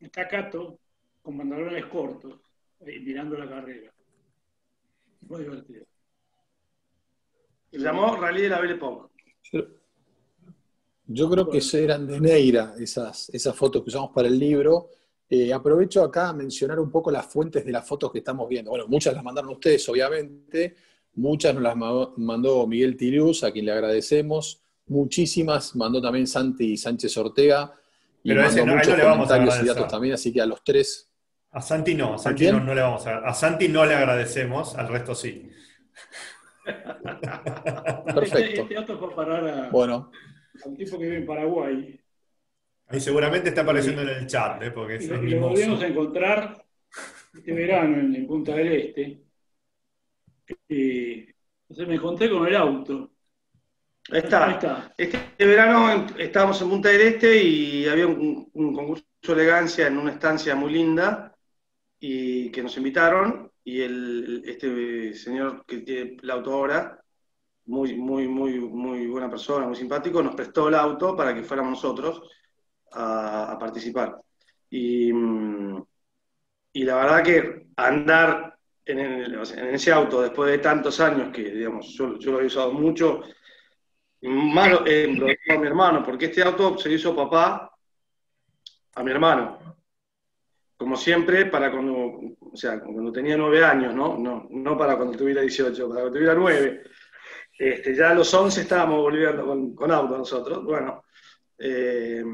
está Cato con pantalones cortos, mirando la carrera. Muy divertido. Se llamó Rally de la Belle. Yo, yo creo que eran de Neira, esas, esas fotos que usamos para el libro. Eh, aprovecho acá a mencionar un poco las fuentes de las fotos que estamos viendo. Bueno, muchas las mandaron ustedes, obviamente. Muchas nos las ma- mandó Miguel Tirius, a quien le agradecemos. Muchísimas mandó también Santi Sánchez Ortega. Y Pero ese mandó no- a él muchos no le vamos a comentarios y datos también, así que a los tres. A Santi no, a Santi no, no le vamos a A Santi no le agradecemos, al resto sí. Perfecto. Este, este auto fue a parar a, Bueno, a un tipo que vive en Paraguay. Ahí seguramente está apareciendo en el chat, ¿eh? porque Y es lo, y volvimos a encontrar este verano en, en Punta del Este. Entonces me encontré con el auto. Ahí está. Este verano estábamos en Punta del Este y había un, concurso de elegancia en una estancia muy linda y que nos invitaron y el, este señor que tiene el auto ahora, muy, muy, muy, muy buena persona, muy simpático, nos prestó el auto para que fuéramos nosotros a, participar. Y, y, la verdad que andar en, en, ese auto después de tantos años que, digamos, yo, yo lo he usado mucho, Malo, eh, a mi hermano, porque este auto se hizo papá a mi hermano. Como siempre, para cuando, o sea, cuando tenía nueve años, ¿no? No, no para cuando tuviera 18, para cuando tuviera nueve. Este, ya a los 11 estábamos volviendo con, con auto nosotros. Bueno, eh,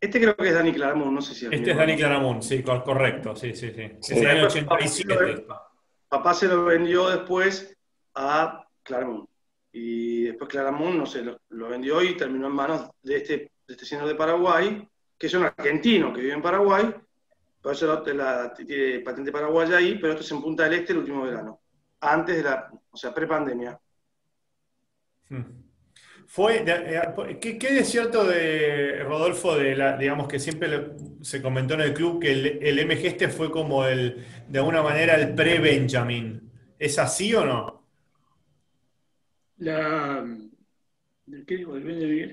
este creo que es Dani Claramón, no sé si es Este es Dani Claramón, sí, correcto, sí, sí, sí. Es el año 87. Papá se lo vendió después a Claramón y después Claramón, no sé, lo, vendió y terminó en manos de este, de este señor de Paraguay, que es un argentino que vive en Paraguay, por eso la, tiene patente paraguaya ahí, pero esto es en Punta del Este el último verano, antes de la, o sea, pre-pandemia. Hmm. Fue, eh, ¿qué, ¿qué, es cierto de Rodolfo, de la, digamos que siempre se comentó en el club que el, el MG este fue como el, de alguna manera el pre-Benjamin? ¿Es así o no? la. ¿Qué digo?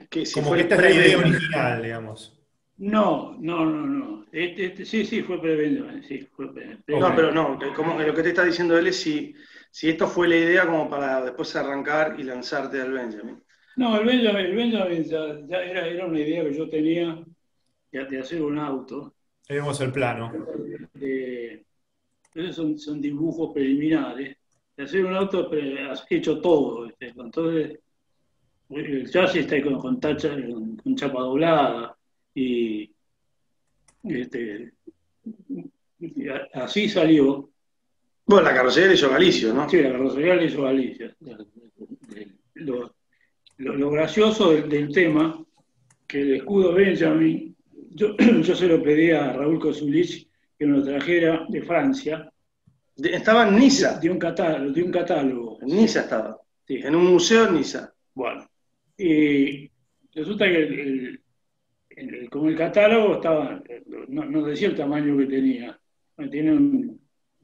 Que si Como que esta es la idea original, digamos. No, no, no, no. Este, este, sí, sí, fue pre sí, fue pre No, pero no, como, lo que te está diciendo él es si, si esto fue la idea como para después arrancar y lanzarte al Benjamin. No, el Benjamin, el Benjamin ya, era, era, una idea que yo tenía de, hacer un auto. Ahí vemos el plano. esos son, son dibujos preliminares hacer un auto has hecho todo, entonces el chasis está con, con, tacha, con, chapa doblada y, este, así salió. Bueno, la carrocería la hizo Galicio, ¿no? Sí, la carrocería la hizo Galicia. Lo, lo, gracioso del, tema, que el escudo Benjamin, yo, yo se lo pedí a Raúl Kosulich que nos trajera de Francia, estaba en Niza. De, un catálogo, de un catálogo. En Niza estaba. Sí. En un museo en Niza. Bueno. Y resulta que el, el, como el catálogo estaba, no, decía el tamaño que tenía. Tiene un,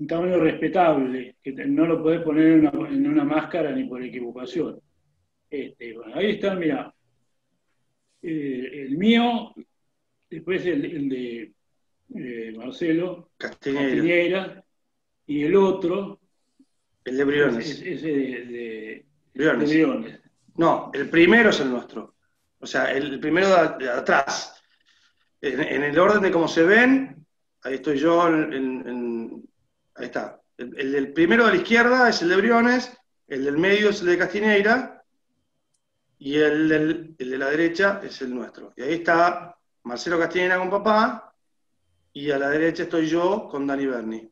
tamaño respetable, que no lo podés poner en una, en una máscara ni por equivocación. Este, bueno, ahí está, mira. el mío, después el, de eh, Marcelo Castiñeira y el otro. El de Briones. Ese de, Briones. No, el primero es el nuestro. O sea, el primero de, atrás. En, el orden de cómo se ven, ahí estoy yo, ahí está. El, primero de la izquierda es el de Briones, el del medio es el de Castineira y el, el de la derecha es el nuestro. Y ahí está Marcelo Castineira con papá y a la derecha estoy yo con Dani Berni.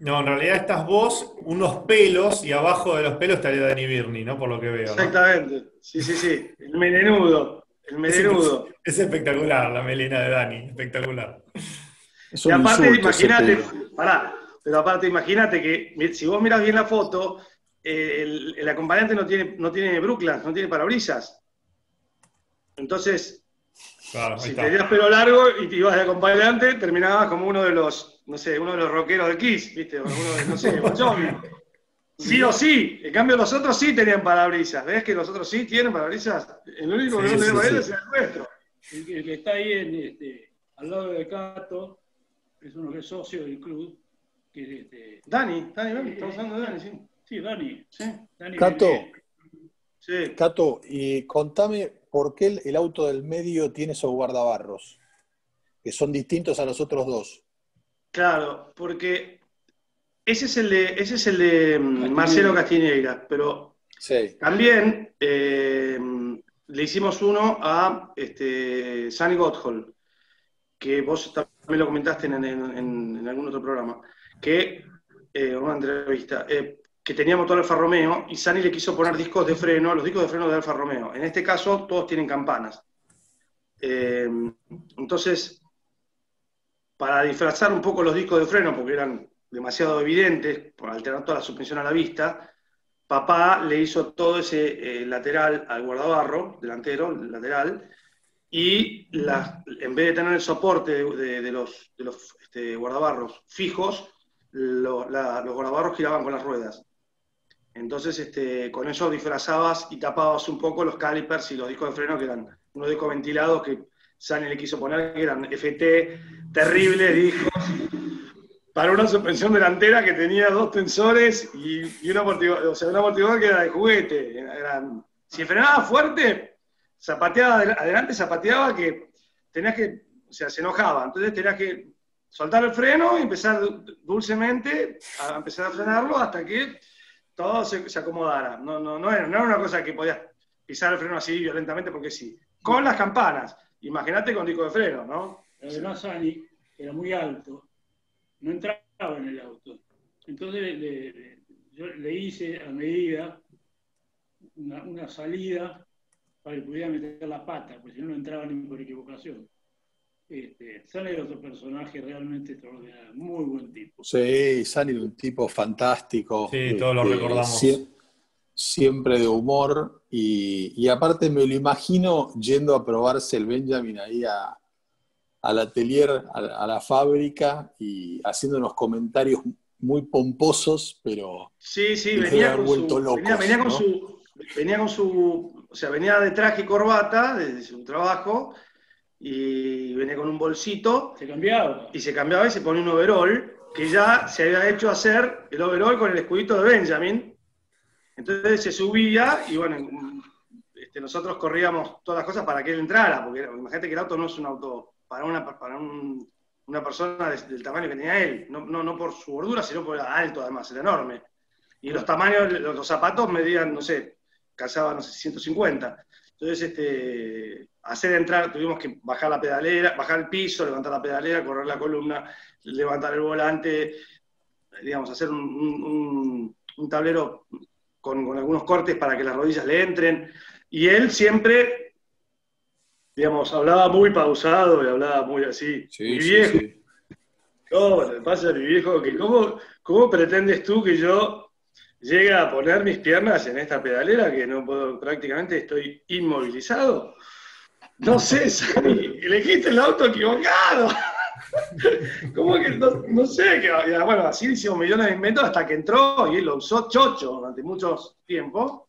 No, en realidad estás vos, unos pelos, y abajo de los pelos estaría Dani Birni, ¿no? Por lo que veo. Exactamente. Sí, sí, sí. El melenudo. El melenudo. Es, espectacular la melena de Dani, espectacular. y aparte, imagínate, pará, pero aparte, imagínate que si vos miras bien la foto, eh, el, acompañante no tiene, no tiene Brooklands, no tiene parabrisas. Entonces, si tenías pelo largo y te ibas de acompañante, terminabas como uno de los no sé, uno de los rockeros de Kiss, ¿viste? uno de, no sé, Sí o sí. En cambio, los otros sí tenían parabrisas. ¿Ves que los otros sí tienen parabrisas? El único que no tiene parabrisas es el nuestro. El, que está ahí en, este, al lado de Cato es uno que es socio del club. Que, este, Dani, Dani, Dani, estamos hablando de Dani, sí. Sí, Dani. Sí. Dani Cato, sí. Cato, y contame por qué el auto del medio tiene esos guardabarros, que son distintos a los otros dos. Claro, porque ese es el de, ese es el de mm, Marcelo Castiñeira, pero también eh, le hicimos uno a este, Sunny Gotthol, que vos también lo comentaste en, algún otro programa, que, eh, una entrevista, eh, que tenía motor Alfa Romeo y Sani le quiso poner discos de freno, los discos de freno de Alfa Romeo. En este caso, todos tienen campanas. entonces, para disfrazar un poco los discos de freno, porque eran demasiado evidentes, por alterar toda la suspensión a la vista, papá le hizo todo ese eh, lateral al guardabarro, delantero, lateral, y en vez de tener el soporte de, los, este, guardabarros fijos, los guardabarros giraban con las ruedas. Entonces, este, con eso disfrazabas y tapabas un poco los calipers y los discos de freno, que eran unos discos ventilados que Sani le quiso poner, que eran FT, terribles discos, para una suspensión delantera que tenía dos tensores y, un amortiguador, o sea, un amortiguador que era de juguete. si frenaba fuerte, zapateaba adelante, zapateaba que tenías que, o sea, se enojaba. Entonces tenías que soltar el freno y empezar dulcemente a empezar a frenarlo hasta que todo se, acomodara. No, no, no, era, una cosa que podías pisar el freno así violentamente porque sí. Con las campanas. Imagínate con disco de freno, ¿no? Sani era muy alto, no entraba en el auto. Entonces le, yo le hice a medida una, salida para que pudiera meter la pata, porque si no, no entraba ni por equivocación. Este, Sani era otro personaje realmente extraordinario, muy buen tipo. Sí, Sani era un tipo fantástico. Sí, todos lo este, recordamos. siempre de humor y, aparte me lo imagino yendo a probarse el Benjamin ahí al atelier, a, la fábrica y haciendo unos comentarios muy pomposos, pero sí, sí, venía con, su, venía, con su, venía con su, o sea, venía de traje y corbata desde su trabajo y venía con un bolsito. Se cambiaba. Y se cambiaba y se ponía un overall, que ya se había hecho hacer el overall con el escudito de Benjamin. Entonces se subía y bueno, este, nosotros corríamos todas las cosas para que él entrara, porque imagínate que el auto no es un auto para una, para una persona del tamaño que tenía él, no, no, no por su gordura, sino por el alto además, era enorme. Y los tamaños, los, zapatos medían, no sé, calzaban, no sé, 150. Entonces, este, hacer entrar, tuvimos que bajar la pedalera, bajar el piso, levantar la pedalera, correr la columna, levantar el volante, digamos, hacer un, tablero con, algunos cortes para que las rodillas le entren. Y él siempre, digamos, hablaba muy pausado y hablaba muy así. mi viejo. ¿Cómo le pasa a mi viejo? Que cómo, ¿Cómo pretendes tú que yo llegue a poner mis piernas en esta pedalera que no puedo, prácticamente estoy inmovilizado? No sé, Sani, elegiste el auto equivocado. ¿Cómo que no, sé? Que, bueno, así hicimos millones de inventos hasta que entró y él lo usó chocho durante mucho tiempo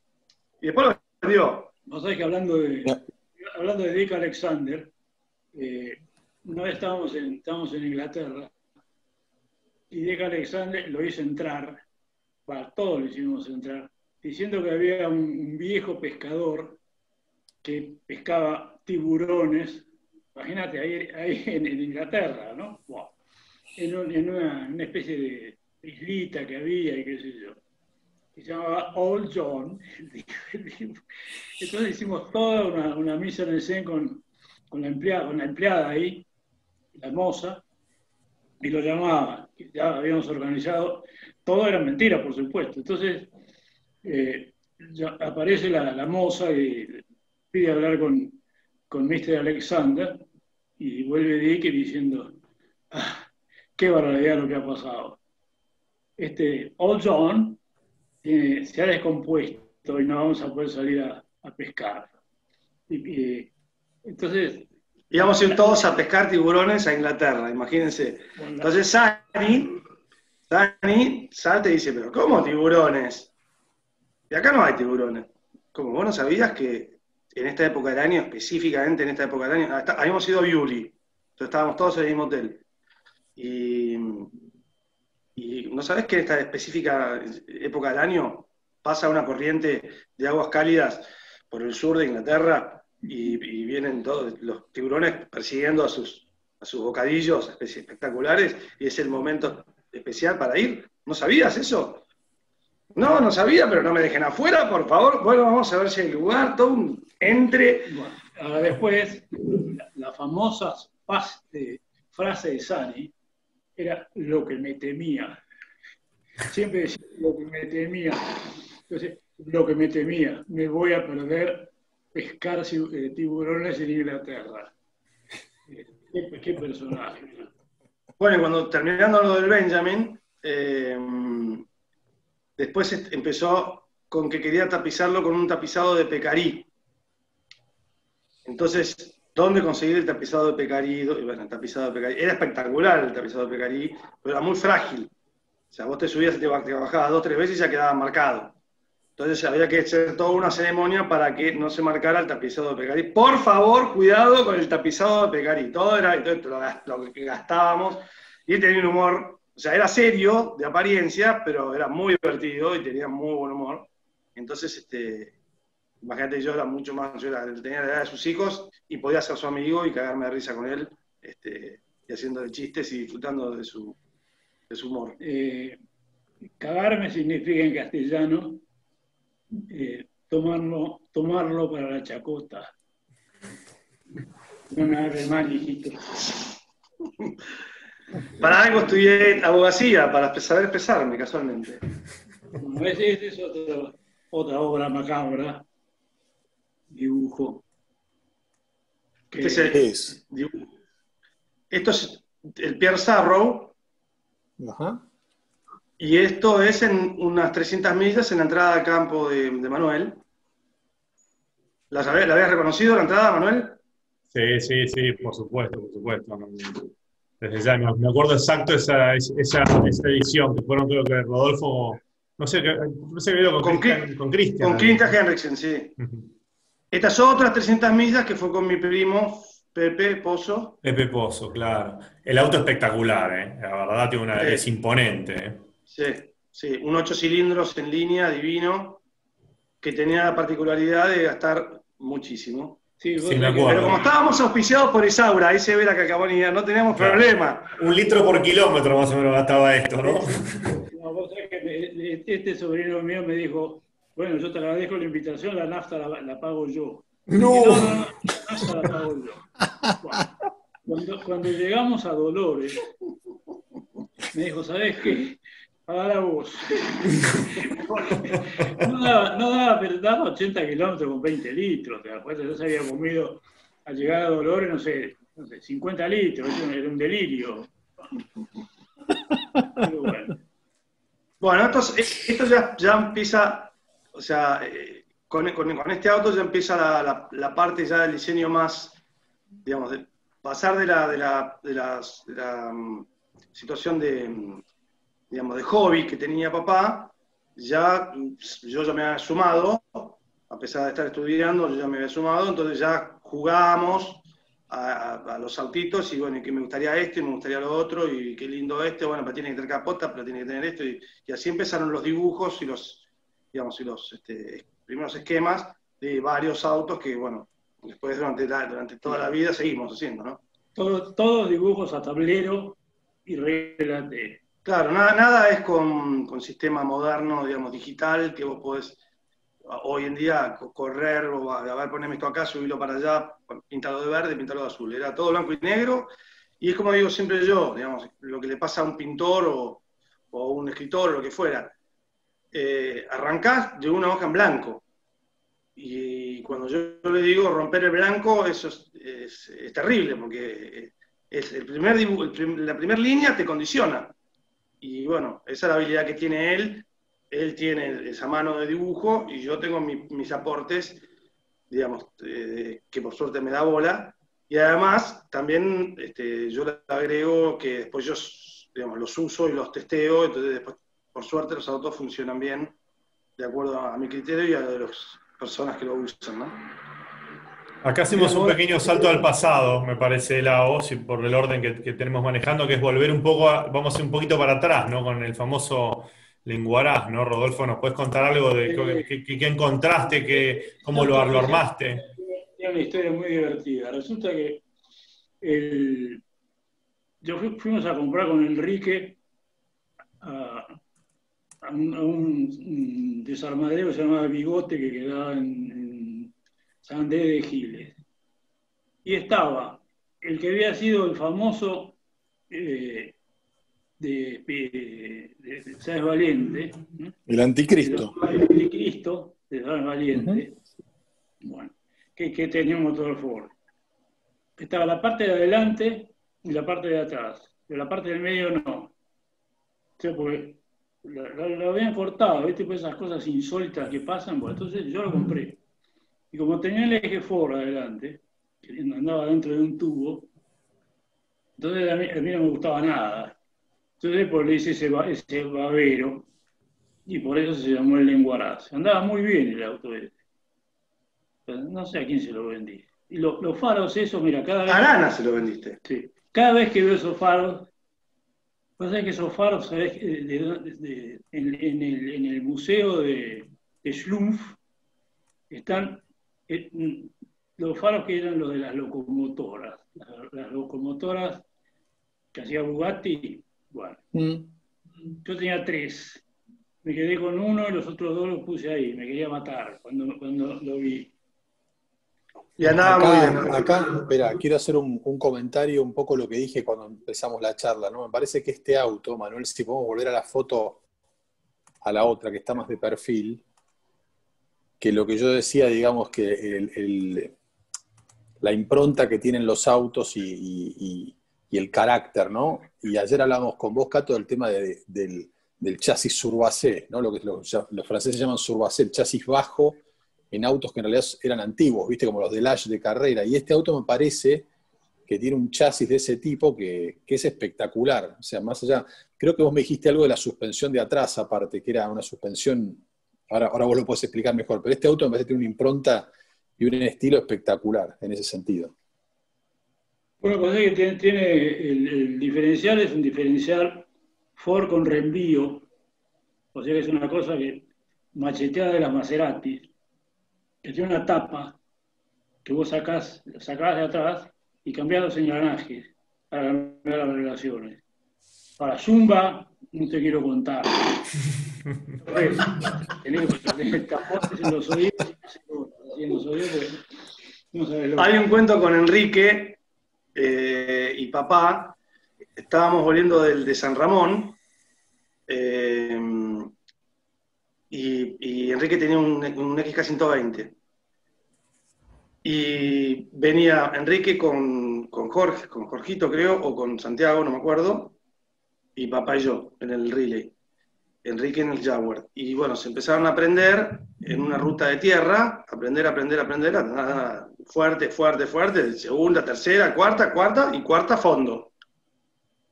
y después lo perdió. No sabés que hablando de, hablando de Dick Alexander, eh, una vez estábamos en, estábamos en Inglaterra y Dick Alexander lo hizo entrar, para todos lo hicimos entrar, diciendo que había un viejo pescador que pescaba tiburones, imagínate, ahí, en, Inglaterra, ¿no? En, una, especie de islita que había y qué sé yo, se llamaba Old John. Entonces hicimos toda una, una misa en el con, con, la empleada, con la empleada ahí, la moza, y lo llamaba, ya habíamos organizado, todo era mentira, por supuesto. Entonces eh, aparece la, la moza y pide hablar con, con Mr. Alexander y vuelve Dick diciendo, ah, qué barbaridad lo que ha pasado. Este Old John se ha descompuesto y no vamos a poder salir a, pescar. Y, entonces... Íbamos a ir todos a pescar tiburones a Inglaterra, imagínense. Entonces Sani, Sani salta y dice, pero ¿cómo tiburones? Y acá no hay tiburones. Como vos no sabías que en esta época del año, específicamente en esta época del año, habíamos ido a Biuli, entonces estábamos todos en el mismo hotel. Y, no sabes que en esta específica época del año pasa una corriente de aguas cálidas por el sur de Inglaterra y, vienen todos los tiburones persiguiendo a sus, a sus bocadillos espectaculares y es el momento especial para ir. ¿No sabías eso? No, no sabía, pero no me dejen afuera, por favor. Bueno, vamos a ver si hay lugar, todo un entre. ahora después, la, famosa frase de Sani era lo que me temía. Siempre decía lo que me temía. Entonces, lo que me temía, me voy a perder pescar eh, tiburones en Inglaterra. Qué, personaje. Bueno, cuando terminando lo del Benjamin, eh, después empezó con que quería tapizarlo con un tapizado de pecarí. Entonces, ¿dónde conseguir el tapizado de pecarí? Bueno, el tapizado de pecarí. Era espectacular el tapizado de pecarí, pero era muy frágil. O sea, vos te subías y te bajabas dos, tres veces y ya quedaba marcado. Entonces había que hacer toda una ceremonia para que no se marcara el tapizado de pecarí. Por favor, cuidado con el tapizado de pecarí. Todo era lo que gastábamos. Y él tenía un humor, o sea, era serio de apariencia, pero era muy divertido y tenía muy buen humor. Entonces, este, imagínate, yo era mucho más, yo era, tenía la edad de sus hijos y podía ser su amigo y cagarme de risa con él, este, y haciéndole chistes y disfrutando de su, de su humor. Eh, cagarme significa en castellano eh, tomarlo, tomarlo para la chacota. No me hagas mal, hijito. Para algo estudié abogacía, para saber expresarme casualmente. Bueno, esa es otra, otra obra macabra, dibujo. ¿Qué es? Dibujo. Esto es el Pierre Sarrow, y esto es en unas 300 millas en la entrada al campo de, Manuel. ¿La, ¿La habías reconocido la entrada, Manuel? Sí, sí, sí, por supuesto, por supuesto. Desde ya, me acuerdo exacto esa, esa, esa edición, que fueron creo que Rodolfo, no sé, no sé con, con Cristian. Con Cristian Quinta Henriksen, sí. Estas otras 300 millas que fue con mi primo Pepe Pozo. Pepe Pozo, claro. El auto espectacular, ¿eh? la verdad tiene una, es imponente. ¿eh? Sí, sí, un ocho cilindros en línea, divino, que tenía la particularidad de gastar muchísimo. Sí, me acuerdo. Pero como estábamos auspiciados por Isaura, ahí se ve la cacamonía, no teníamos problema. Un litro por kilómetro más o menos gastaba esto, ¿no? no vos sabés que este sobrino mío me dijo, bueno, yo te agradezco la invitación, la nafta la pago yo. No. cuando, llegamos a Dolores, me dijo, ¿sabes qué? Paga la voz. no daba, no daba, pero daba 80 kilómetros con 20 litros. ¿te das Yo se había comido al llegar a Dolores, no sé, no sé 50 litros, era un delirio. bueno. Bueno, esto, esto ya, ya empieza, o sea, eh, con, este auto ya empieza la, parte ya del diseño más, digamos, de pasar de la, de la, mm, situación de, mm, digamos, de hobby que tenía papá, ya mm, yo ya me había sumado, a pesar de estar estudiando, yo ya me había sumado, entonces ya jugábamos a, los autitos y bueno, y que me gustaría este, y me gustaría lo otro, y qué lindo este, bueno, pero tiene que tener capota, pero tiene que tener esto, y así empezaron los dibujos y los, digamos, y los este, primeros esquemas de varios autos que, bueno, después durante, durante toda la vida seguimos haciendo, ¿no? todos dibujos a tablero y reglas de... Claro, nada, nada es con, con, sistema moderno, digamos, digital, que vos podés hoy en día correr o a, ver, ponerme esto acá, subirlo para allá, pintarlo de verde, pintarlo de azul. Era todo blanco y negro. Y es como digo siempre yo, digamos, lo que le pasa a un pintor o, o un escritor lo que fuera eh, de una hoja en blanco. Y cuando yo le digo romper el blanco, eso es, terrible, porque es el primer la primera línea te condiciona. Y bueno, esa es la habilidad que tiene él. Él tiene esa mano de dibujo y yo tengo mis aportes, digamos, que por suerte me da bola. Y además, también este, yo le agrego que después yo digamos, los uso y los testeo, entonces después por suerte los autos funcionan bien de acuerdo a mi criterio y a de las personas que lo usan, ¿no? Acá hacemos un pequeño salto al pasado, me parece, la y por el orden que, tenemos manejando, que es volver un poco, vamos a ir un poquito para atrás, ¿no? Con el famoso lenguaraz, ¿no? Rodolfo, ¿nos puedes contar algo de qué, encontraste, qué, cómo lo, armaste? Tiene una historia muy divertida. Resulta que yo fuimos a comprar con Enrique a, a un, desarmadero que se llamaba Bigote que quedaba en, San Andrés de Giles. Y estaba el que había sido el famoso eh, de, de, Valiente. El anticristo. El anticristo de Sáenz Valiente. Bueno, que, que, tenía un motor Ford. Estaba la parte de adelante y la parte de atrás. Pero la parte del medio no. O sea, porque lo, habían cortado, ¿viste? Pues esas cosas insólitas que pasan, pues entonces yo lo compré. Y como tenía el eje Ford adelante, que andaba dentro de un tubo, entonces a mí, a mí no me gustaba nada. Entonces por le hice ese, ese babero y por eso se llamó el lenguaraz. Andaba muy bien el auto este. no sé a quién se lo vendí. Y los faros esos, mira, cada vez... A Lana se lo vendiste. Sí. Cada vez que veo esos faros, pues que esos faros, ¿sabes? en, el, museo de, de Schlumpf están eh, los faros que eran los de las locomotoras. Las, locomotoras que hacía Bugatti, bueno. Mm. Yo tenía tres. Me quedé con uno y los otros dos los puse ahí. Me quería matar cuando, cuando lo vi. Y andaba acá, muy bien. Acá, espera, quiero hacer un, comentario un poco lo que dije cuando empezamos la charla, ¿no? Me parece que este auto, Manuel, si podemos volver a la foto, a la otra, que está más de perfil, que lo que yo decía, digamos, que la impronta que tienen los autos y, el carácter, ¿no? Y ayer hablamos con vos, Cato, del tema del, chasis surbacé, ¿no? Lo que los, los franceses llaman surbacé, el chasis bajo en autos que en realidad eran antiguos, viste, como los de Lash de carrera. Y este auto me parece que tiene un chasis de ese tipo que, es espectacular. O sea, más allá, creo que vos me dijiste algo de la suspensión de atrás, aparte, que era una suspensión, ahora, vos lo podés explicar mejor, pero este auto me parece que tiene una impronta y un estilo espectacular en ese sentido. Bueno, pues que tiene, el, diferencial, es un diferencial Ford con reenvío, o sea que es una cosa que macheteada de las Maserati, que tiene una tapa que vos sacás, sacás de atrás y cambias los engranajes para cambiar las relaciones. Para Zumba, no te quiero contar. Hay un cuento con Enrique eh, y papá. Estábamos volviendo del, de San Ramón. Eh, y, Enrique tenía un, un XK120. Y venía Enrique con, con, Jorge, con Jorgito creo, o con Santiago, no me acuerdo, y papá y yo en el relay. Enrique en el Jaguar. Y bueno, se empezaron a aprender en una ruta de tierra, aprender, aprender, aprender, fuerte, fuerte, fuerte, segunda, tercera, cuarta, cuarta y cuarta fondo.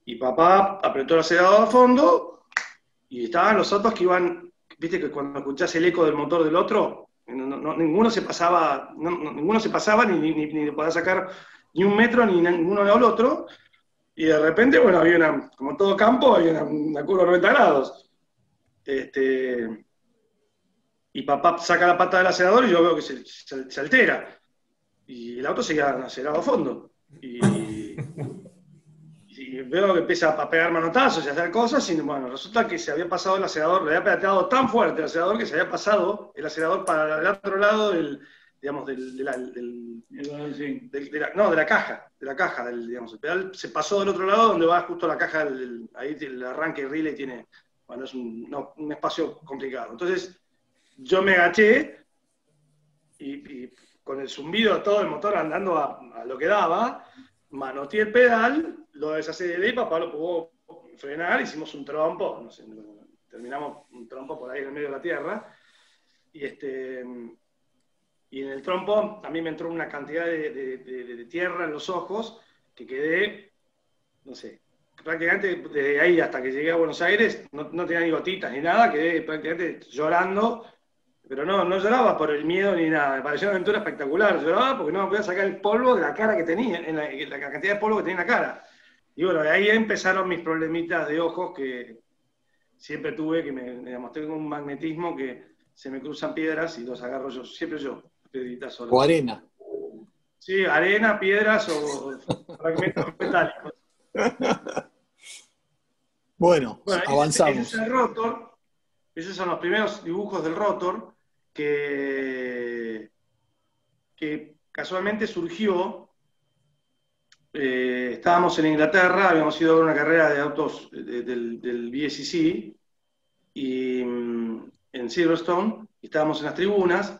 Y papá apretó el acelerador a fondo y estaban los otros que iban viste que cuando escuchás el eco del motor del otro, ninguno se pasaba, ninguno se pasaba ni, ni, ni podía sacar ni un metro ni ninguno al otro. Y de repente, bueno, había una, como todo campo, había una, curva de 90 grados. Este, y papá saca la pata del acelerador y yo veo que se, se, altera. Y el auto seguía acelerado a fondo. Y, y veo que empieza a pegar manotazos y a hacer cosas, y bueno, resulta que se había pasado el acelerador, le había pegateado tan fuerte el acelerador que se había pasado el acelerador para el otro lado del, digamos, del, de la, no, de la caja, de la caja, del, digamos, el pedal se pasó del otro lado donde va justo la caja, ahí el arranque relay tiene, bueno, es un, un, espacio complicado. Entonces, yo me agaché y, con el zumbido todo el motor andando a, a lo que daba, manoteé el pedal lo de y papá lo pudo frenar, hicimos un trompo, no sé, terminamos un trompo por ahí en el medio de la tierra, y este y en el trompo a mí me entró una cantidad de, tierra en los ojos que quedé, no sé, prácticamente desde ahí hasta que llegué a Buenos Aires no, tenía ni gotitas ni nada, quedé prácticamente llorando, pero no, no lloraba por el miedo ni nada, me pareció una aventura espectacular, lloraba porque no me podía sacar el polvo de la cara que tenía, en la, la cantidad de polvo que tenía en la cara. Y bueno, de ahí empezaron mis problemitas de ojos que siempre tuve, que me, digamos, tengo un magnetismo que se me cruzan piedras y los agarro yo, siempre yo, piedritas O arena. Sí, arena, piedras o fragmentos metálicos. Bueno, avanzamos. Ese, es el rotor, esos son los primeros dibujos del rotor que, que casualmente surgió eh, estábamos en Inglaterra, habíamos ido a una carrera de autos del, del BSC y, mm, en Silverstone, estábamos en las tribunas,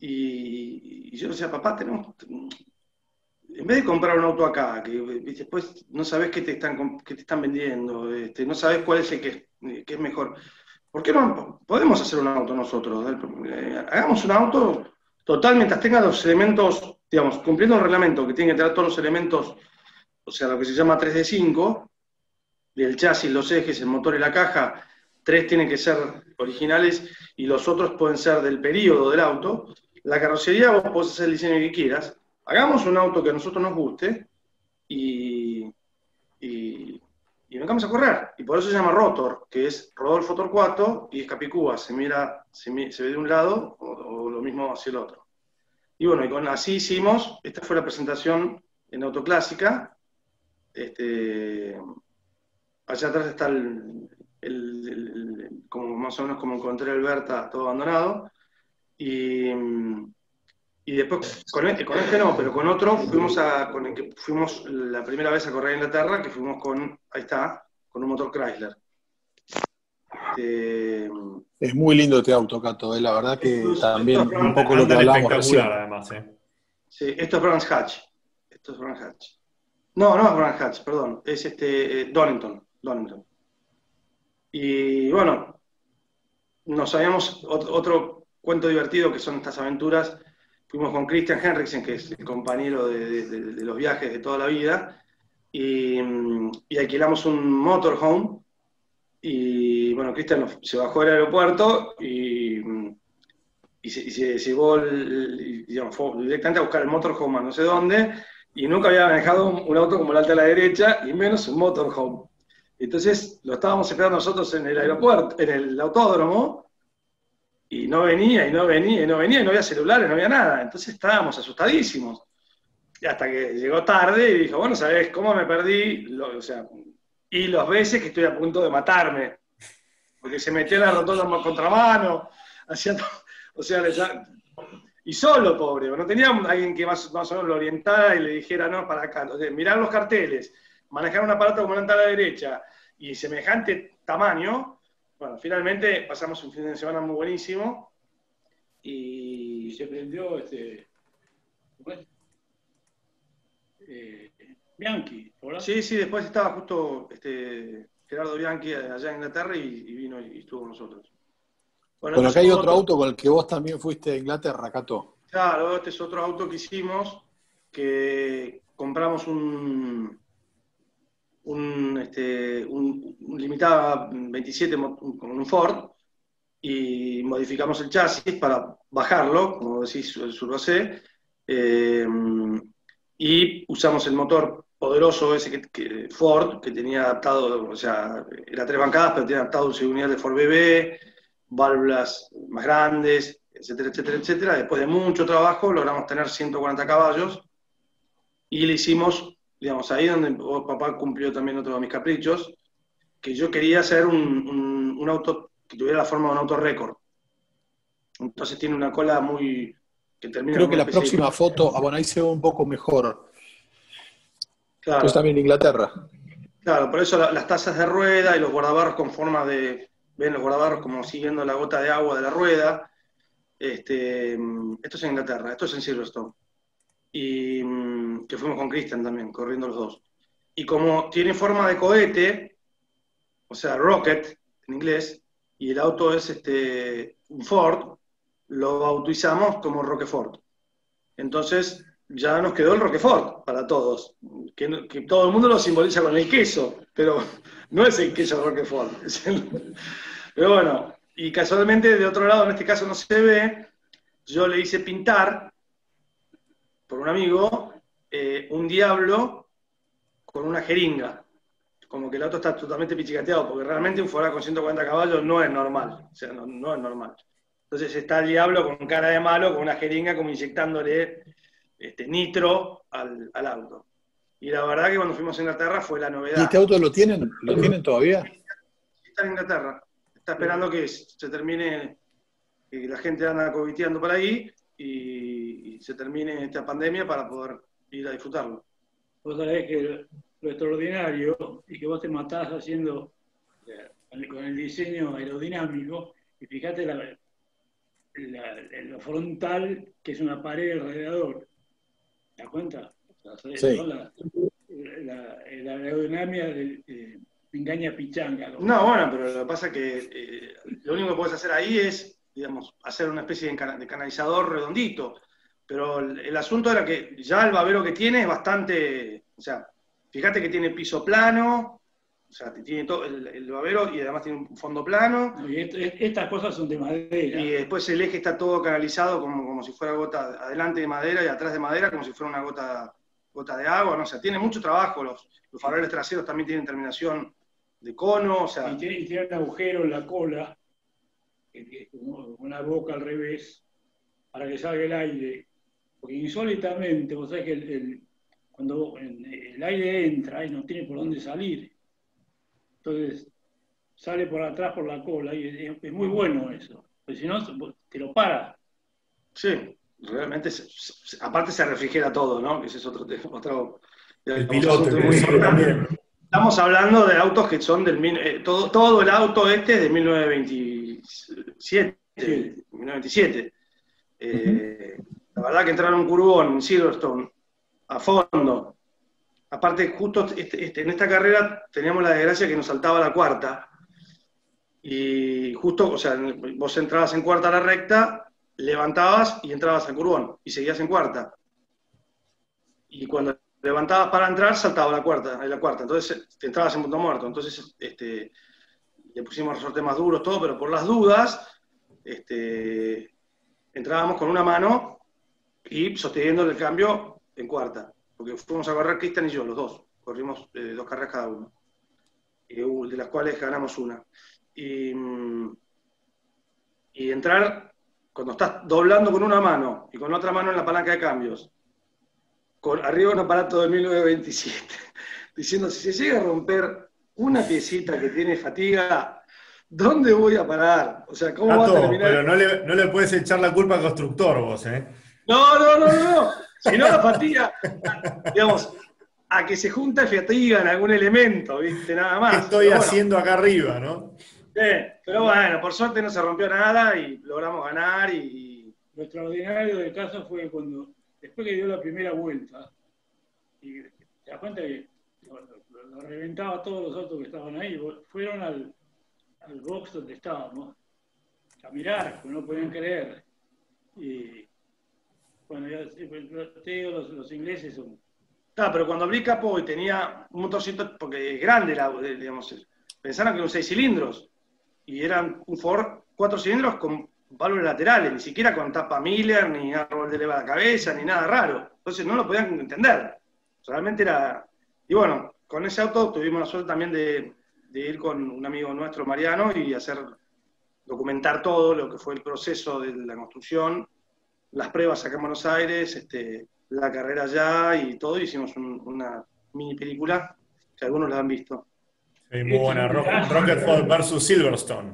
y, yo decía, papá, tenemos, en vez de comprar un auto acá, que después no sabes qué te están, qué te están vendiendo, este, no sabes cuál es el que, que, es mejor, ¿por qué no podemos hacer un auto nosotros? Eh, hagamos un auto totalmente, tenga los elementos, digamos, cumpliendo el reglamento, que tiene que tener todos los elementos, o sea, lo que se llama 3D5, del chasis, los ejes, el motor y la caja, tres tienen que ser originales y los otros pueden ser del periodo del auto. La carrocería vos podés hacer el diseño que quieras, hagamos un auto que a nosotros nos guste y, y, y vengamos a correr. Y por eso se llama Rotor, que es Rodolfo Torcuato y es Capicúa, se mira, se, ve de un lado o, lo mismo hacia el otro. Y bueno, y con, así hicimos, esta fue la presentación en Autoclásica. Este, allá atrás está el, como más o menos como encontré el Berta todo abandonado. Y, y después, con este, con este no, pero con otro fuimos a, con el que fuimos la primera vez a correr a Inglaterra, que fuimos con, ahí está, con un motor Chrysler. Este, es muy lindo este auto, Cato, eh, la verdad que también un poco lo que hablamos recién. Además, eh. Sí, esto es Brands Hatch. Esto es Brands Hatch. No, no es Brands Hatch, perdón, es este eh, Donington, Donington. Y bueno, nos sabíamos otro cuento divertido que son estas aventuras fuimos con Christian Henriksen, que es el compañero de, los viajes de toda la vida, y, alquilamos un motorhome. Y bueno, Christian se bajó del aeropuerto y, se, llevó directamente a buscar el motorhome a no sé dónde, y nunca había manejado un, auto como el alto a la derecha, y menos un motorhome. Entonces lo estábamos esperando nosotros en el aeropuerto, en el autódromo, y no venía, y no venía, y no venía, y no había celulares, no había nada. Entonces estábamos asustadísimos. Y hasta que llegó tarde y dijo, bueno, ¿sabes cómo me perdí? o sea, y los veces que estoy a punto de matarme. Porque se metió en la rotonda con contramano, o sea, y solo, pobre, no tenía alguien que más, más o menos lo orientara y le dijera, no, para acá. Entonces, mirar los carteles, manejar un aparato como la a la derecha y semejante tamaño, bueno, finalmente pasamos un fin de semana muy buenísimo y se prendió este. Eh, Bianchi, ¿verdad? Sí, sí, después estaba justo este, Gerardo Bianchi allá en Inglaterra y, vino y estuvo con nosotros. Bueno, acá hay otro auto con el que vos también fuiste a Inglaterra, Cato. Claro, este es otro auto que hicimos, que compramos un, un, este, un, limitado 27 con un Ford y modificamos el chasis para bajarlo, como decís, el Surbacé, eh, y usamos el motor poderoso ese que, Ford, que tenía adaptado, o sea, era tres bancadas, pero tenía adaptado un seguridad de Ford BB, válvulas más grandes, etcétera, etcétera, etcétera. Después de mucho trabajo logramos tener 140 caballos y le hicimos digamos, ahí donde papá cumplió también otro de mis caprichos, que yo quería hacer un, auto que tuviera la forma de un auto récord. Entonces tiene una cola muy... Que termina Creo que la próxima foto, ah, bueno, ahí se ve un poco mejor. Claro. Pues también en Inglaterra. Claro, por eso las tazas de rueda y los guardabarros con forma de, ven los guardabarros como siguiendo la gota de agua de la rueda. Este, esto es en Inglaterra, esto es en Silverstone y mm, que fuimos con Christian también, corriendo los dos. Y como tiene forma de cohete, o sea, rocket en inglés, y el auto es este, un Ford, lo bautizamos como Roquefort. Entonces ya nos quedó el Roquefort para todos, que, todo el mundo lo simboliza con el queso, pero no es el queso Roquefort. Pero bueno, y casualmente de otro lado, en este caso no se ve, yo le hice pintar por un amigo eh, un diablo con una jeringa. Como que el auto está totalmente pichicateado, porque realmente un Ford con 140 caballos no es normal. O sea, no, es normal. Entonces está el diablo con cara de malo, con una jeringa, como inyectándole este, nitro al, auto. Y la verdad que cuando fuimos a Inglaterra fue la novedad. ¿Y este auto lo tienen? ¿Lo tienen todavía? Está en Inglaterra. Está esperando que se termine, que la gente anda coviteando por ahí y, se termine esta pandemia para poder ir a disfrutarlo. Vos sabés que lo extraordinario y que vos te matás haciendo con el diseño aerodinámico, y fíjate la, lo frontal que es una pared alrededor. ¿Te das cuenta? Sí. La, la, la, aerodinámica de, engaña pichanga. No, bueno, pero lo que pasa es que eh, lo único que puedes hacer ahí es, digamos, hacer una especie de, canalizador redondito. Pero el, asunto era que ya el babero que tiene es bastante, o sea, fíjate que tiene piso plano, o sea, tiene todo el, babero y además tiene un fondo plano. Y estas cosas son de madera. Y después el eje está todo canalizado como, como si fuera gota adelante de madera y atrás de madera como si fuera una gota, gota de agua. No o sea, tiene mucho trabajo. Los, los faroles traseros también tienen terminación de cono, o sea... Y tiene, un agujero en la cola, una boca al revés, para que salga el aire. Porque insólitamente, vos sabés que el, cuando el aire entra y no tiene por dónde salir, entonces sale por atrás por la cola y es, muy bueno eso. Porque si no, te lo para. Sí, realmente, aparte se refrigera todo, ¿no? ese es otro tema. Otro, el piloto, el también. Estamos hablando de autos que son del. Eh, todo, todo el auto este es de 1927. 1927. Eh, la verdad que entraron un curvón en Silverstone a fondo. Aparte, justo este, este, en esta carrera teníamos la desgracia que nos saltaba la cuarta. Y justo, o sea, vos entrabas en cuarta a la recta, levantabas y entrabas al curvón. Y seguías en cuarta. Y cuando levantabas para entrar, saltaba la cuarta, la cuarta. Entonces te entrabas en punto muerto. Entonces este, le pusimos resortes más duros, todo, pero por las dudas, este, entrábamos con una mano y sosteniendo el cambio en cuarta. Porque fuimos a correr Cristian y yo, los dos. Corrimos eh, dos carreras cada uno. de las cuales ganamos una. Y, y entrar, cuando estás doblando con una mano y con otra mano en la palanca de cambios, con arriba un aparato de 1927, diciendo, si se llega a romper una piecita que tiene fatiga, ¿dónde voy a parar? O sea, ¿cómo va a terminar? Pero no le, no le, puedes echar la culpa al constructor vos, ¿eh? No, no, no, no. Si no la fatiga, digamos, a que se junta fatiga en algún elemento, ¿viste? Nada más. ¿Qué estoy haciendo acá arriba, no? Sí, pero bueno, por suerte no se rompió nada y logramos ganar y... Lo extraordinario del caso fue cuando después que dio la primera vuelta, y te das cuenta que lo, reventaba todos los autos que estaban ahí, fueron al, al box donde estábamos a mirar, porque no podían creer. Y bueno, ya pues, te digo, los, ingleses son. Pero cuando abrí capó y tenía un motorcito, porque es grande, la, digamos, pensaron que eran seis cilindros, y eran un Ford cuatro cilindros con válvulas laterales, ni siquiera con tapa Miller, ni árbol de elevada cabeza, ni nada raro. Entonces no lo podían entender. Realmente era. Y bueno, con ese auto tuvimos la suerte también de, ir con un amigo nuestro, Mariano, y hacer, documentar todo lo que fue el proceso de la construcción, las pruebas acá en Buenos Aires, este, la carrera allá y todo. Hicimos una mini película que algunos la han visto. muy buena, versus Silverstone.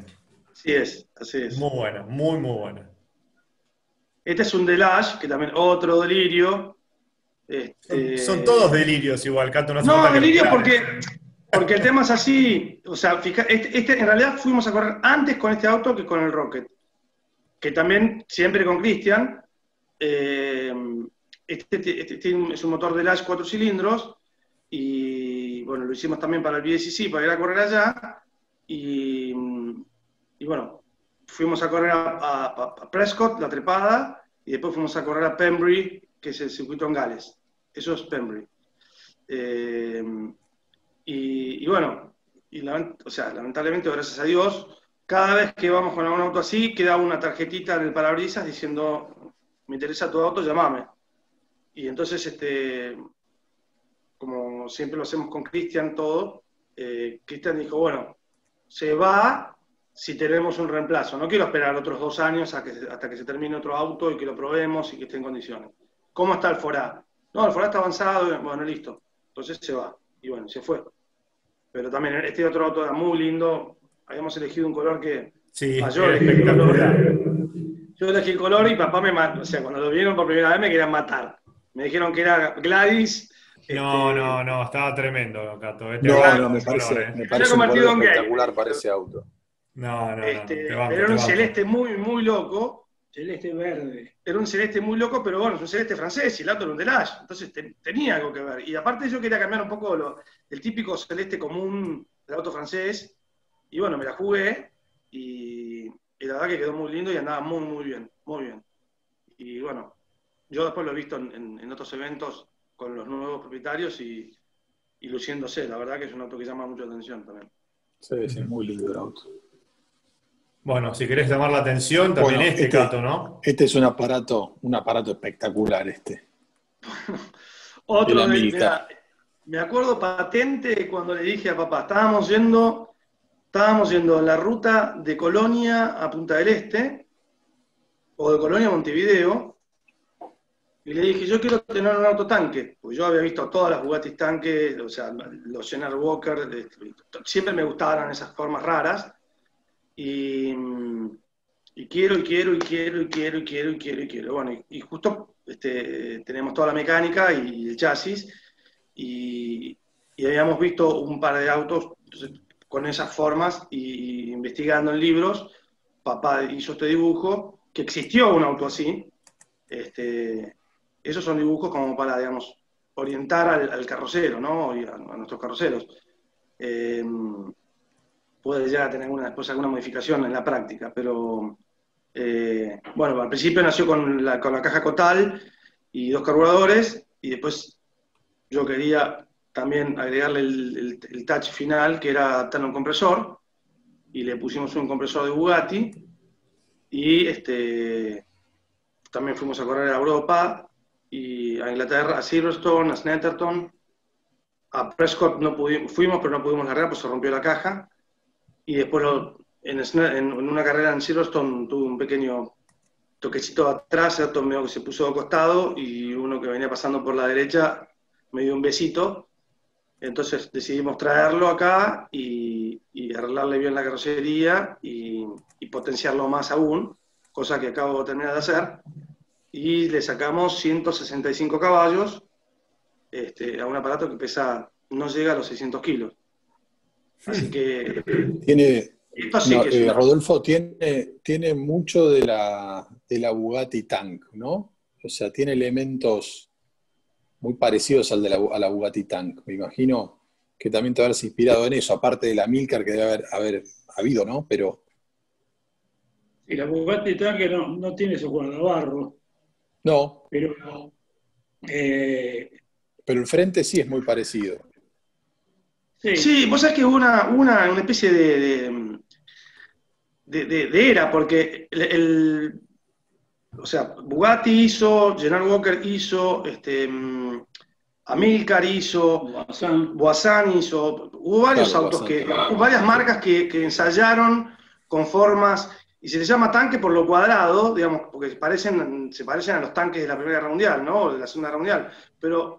Así es, así es. Muy buena, muy, muy buena. Este es un Delage, que también otro delirio. Este, son, todos delirios igual, Cato. No, no delirios porque, porque el tema es así. O sea, fija, este, este, en realidad fuimos a correr antes con este auto que con el Rocket. Que también, siempre con Cristian. Eh, este, este, es un motor Delage cuatro cilindros. Y bueno, lo hicimos también para el BSC, para ir a correr allá. Y y bueno, fuimos a correr a, Prescott, la trepada, y después fuimos a correr a Pembrey, que es el circuito en Gales. Eso es Pembrey. Eh, y, bueno, y o sea, lamentablemente, gracias a Dios, cada vez que vamos con un auto así, queda una tarjetita en el parabrisas diciendo, me interesa tu auto, llámame. Y entonces, este, como siempre lo hacemos con Cristian todo, eh, Cristian dijo, bueno, se va si tenemos un reemplazo. No quiero esperar otros dos años hasta que se termine otro auto y que lo probemos y que esté en condiciones. ¿Cómo está el Forá? No, el Forá está avanzado, bueno, listo. Entonces se va. Y bueno, se fue. Pero también este otro auto era muy lindo. Habíamos elegido un color que... Sí, yo elegí el color. Yo elegí el color y papá me mató. O sea, cuando lo vieron por primera vez me querían matar. Me dijeron que era Gladys. No, este, no, no, estaba tremendo, Cato. Este no, no, me parece, ¿eh? me parece un color espectacular para ese auto. No, no, este, Pero era un celeste muy, muy loco. celeste verde. Era un celeste muy loco, pero bueno, es un celeste francés y el auto era un Delage, entonces tenía algo que ver. Y aparte yo quería cambiar un poco lo, el típico celeste común del auto francés, y bueno, me la jugué, y, la verdad que quedó muy lindo y andaba muy, muy bien, muy bien. Y bueno, yo después lo he visto en, otros eventos con los nuevos propietarios y, y luciéndose, la verdad que es un auto que llama mucha atención también. Sí, sí, muy lindo el auto. Bueno, si querés llamar la atención, también este, Cato, ¿no? Este es un aparato, un aparato espectacular este. Otro de, me acuerdo patente cuando le dije a papá, estábamos yendo, estábamos yendo en la ruta de Colonia a Punta del Este, o de Colonia a Montevideo, y le dije, yo quiero tener un autotanque, porque yo había visto todas las Bugatti tanques, o sea, los General Walker, siempre me gustaban esas formas raras, y, quiero, y quiero, y quiero, y quiero, y quiero, y quiero, y quiero. Bueno, y, justo este, tenemos toda la mecánica y el chasis, y, habíamos visto un par de autos con esas formas, y investigando en libros, papá hizo este dibujo, que existió un auto así. Este, esos son dibujos como para, digamos, orientar al, carrocero, ¿no? A, nuestros carroceros. Eh, puede llegar a tener una, después alguna modificación en la práctica, pero eh, bueno, al principio nació con la, con la caja Cotal y dos carburadores, y después yo quería también agregarle el, touch final, que era adaptarle un compresor, y le pusimos un compresor de Bugatti, y este, también fuimos a correr a Europa, y a Inglaterra, a Silverstone, a Snetterton, a Prescott no pudimos, fuimos, pero no pudimos largar, pues se rompió la caja, y después en, una carrera en Silverstone tuve un pequeño toquecito atrás, el auto que se puso a costado y uno que venía pasando por la derecha me dio un besito. Entonces decidimos traerlo acá y, arreglarle bien la carrocería y, potenciarlo más aún, cosa que acabo de terminar de hacer. Y le sacamos 165 caballos este, a un aparato que pesa, no llega a los 600 kilos. Así que. Tiene. Eh, Rodolfo tiene, tiene mucho de la, de la Bugatti Tank, ¿no? O sea, tiene elementos muy parecidos al de la, a la Bugatti Tank. Me imagino que también te habrás inspirado en eso, aparte de la Milcar que debe haber, haber habido, ¿no? Pero. Sí, la Bugatti Tank no, no tiene su guardabarro. No. Pero. Eh, pero el frente sí es muy parecido. Sí, vos sabés que hubo una, una, especie de, de, era, porque el, o sea, Bugatti hizo, General Walker hizo, este, Amilcar hizo, Boissan hizo, hubo varios autos que, hubo varias marcas que, ensayaron con formas, y se les llama tanque por lo cuadrado, digamos, porque parecen, se parecen a los tanques de la Primera Guerra Mundial, ¿no? de la Segunda Guerra Mundial, pero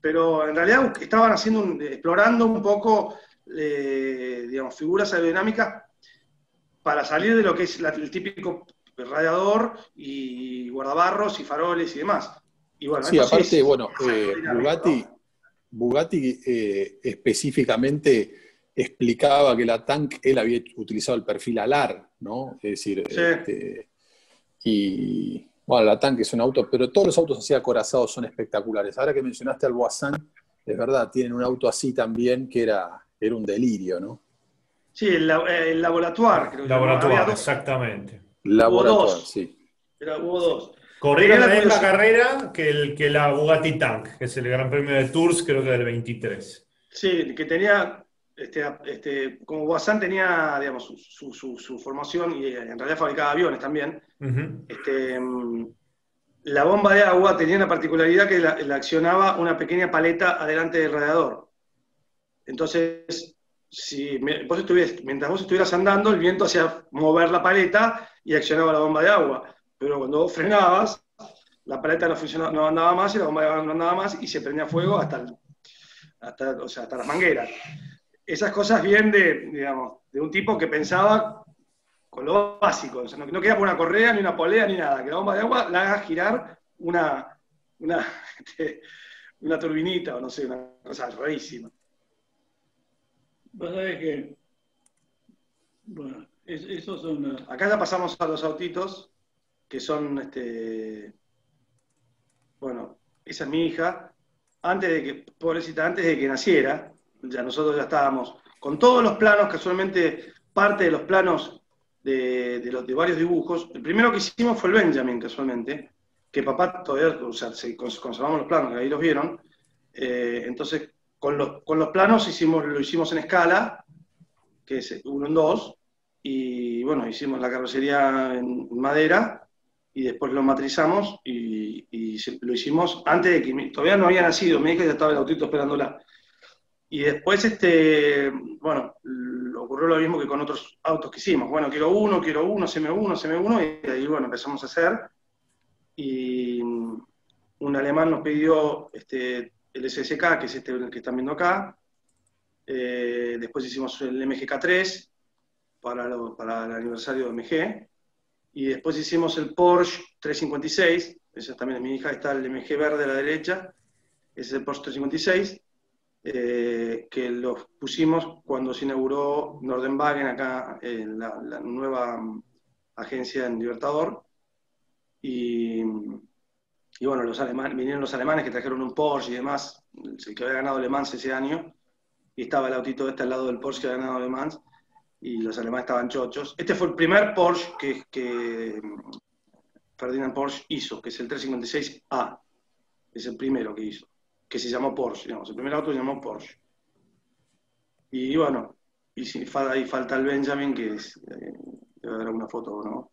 pero en realidad estaban haciendo explorando un poco, eh, digamos, figuras aerodinámicas para salir de lo que es el típico radiador y guardabarros y faroles y demás. Y bueno, sí, aparte, bueno, eh, Bugatti, Bugatti eh, específicamente explicaba que la Tank, él había utilizado el perfil alar, ¿no? Es decir, este, y bueno, la tanque es un auto, pero todos los autos así acorazados son espectaculares. Ahora que mencionaste al Boissan, es verdad, tienen un auto así también que era, era un delirio, ¿no? Sí, el, el laboratorio, creo. Laboratorio, exactamente. Laboratorio, sí. Era, hubo dos. Corría la misma carrera que, el, que la Bugatti Tank, que es el Gran Premio de Tours, creo que del 23. Sí, que tenía este, este, como Guasán tenía, digamos, su, formación y eh, en realidad fabricaba aviones también, este, mm, la bomba de agua tenía una particularidad que la, accionaba una pequeña paleta adelante del radiador. Entonces, si vos mientras vos estuvieras andando, el viento hacía mover la paleta y accionaba la bomba de agua. Pero cuando vos frenabas, la paleta no, funcionaba, no andaba más y la bomba de agua no andaba más y se prendía fuego hasta, hasta, hasta las mangueras esas cosas vienen de, digamos, de un tipo que pensaba con lo básico, no, quería poner una correa, ni una polea, ni nada, que la bomba de agua la haga girar una, una, este, una turbinita o no sé, una cosa rarísima. Vos sabés que, bueno, esos son... Acá ya pasamos a los autitos. que son, este, bueno, esa es mi hija, antes de que, pobrecita, antes de que naciera, ya nosotros ya estábamos con todos los planos, casualmente parte de los planos de, los, de varios dibujos. El primero que hicimos fue el Benjamin, casualmente, que papá todavía, o sea, conservamos los planos, ahí los vieron. Eh, entonces, con los, con los planos hicimos, lo hicimos en escala, que es uno en dos, y bueno, hicimos la carrocería en madera y después lo matrizamos y, lo hicimos antes de que todavía no había nacido, mi hija ya estaba el autito esperándola. Y después, este, bueno, ocurrió lo mismo que con otros autos que hicimos. Bueno, quiero uno, quiero uno, me uno, me uno, y ahí, bueno, empezamos a hacer. Y un alemán nos pidió este, el SSK, que es este que están viendo acá. Eh, después hicimos el MGK3 para, para el aniversario de MG. Y después hicimos el Porsche 356, esa también es mi hija, está el MG verde a la derecha, ese es el Porsche 356, eh, que los pusimos cuando se inauguró Nordenwagen acá, en la, nueva mm, agencia en Libertador. Y, y bueno, los alemanes, vinieron los alemanes que trajeron un Porsche y demás, el que había ganado Le Mans ese año, y estaba el autito este al lado del Porsche que había ganado Le Mans y los alemanes estaban chochos. Este fue el primer Porsche que, que Ferdinand Porsche hizo, que es el 356A. Es el primero que hizo, que se llamó Porsche, digamos. El primer auto se llamó Porsche. Y bueno, y si, ahí falta el Benjamin, que es, eh, debe haber alguna foto, ¿no?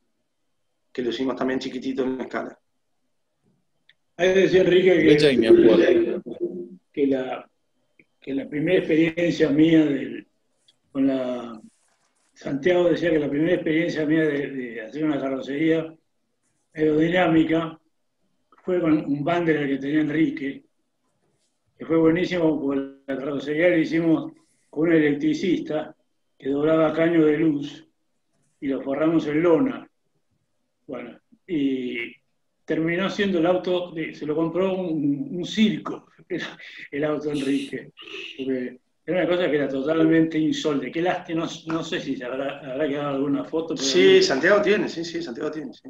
Que lo hicimos también chiquitito en la escala. Ahí decía Enrique que, que, la, que la primera experiencia mía del, con la Santiago decía que la primera experiencia mía de, hacer una carrocería aerodinámica fue con un Banderer que tenía Enrique, que fue buenísimo porque la carrocería la hicimos con un electricista que doblaba caño de luz y lo forramos en lona. Bueno, y terminó siendo el auto, se lo compró un, circo, el, auto Enrique. Era una cosa que era totalmente insólita. Qué lástima, no, sé si se habrá, quedado alguna foto. sí, Santiago tiene, sí, sí, Santiago tiene. Sí.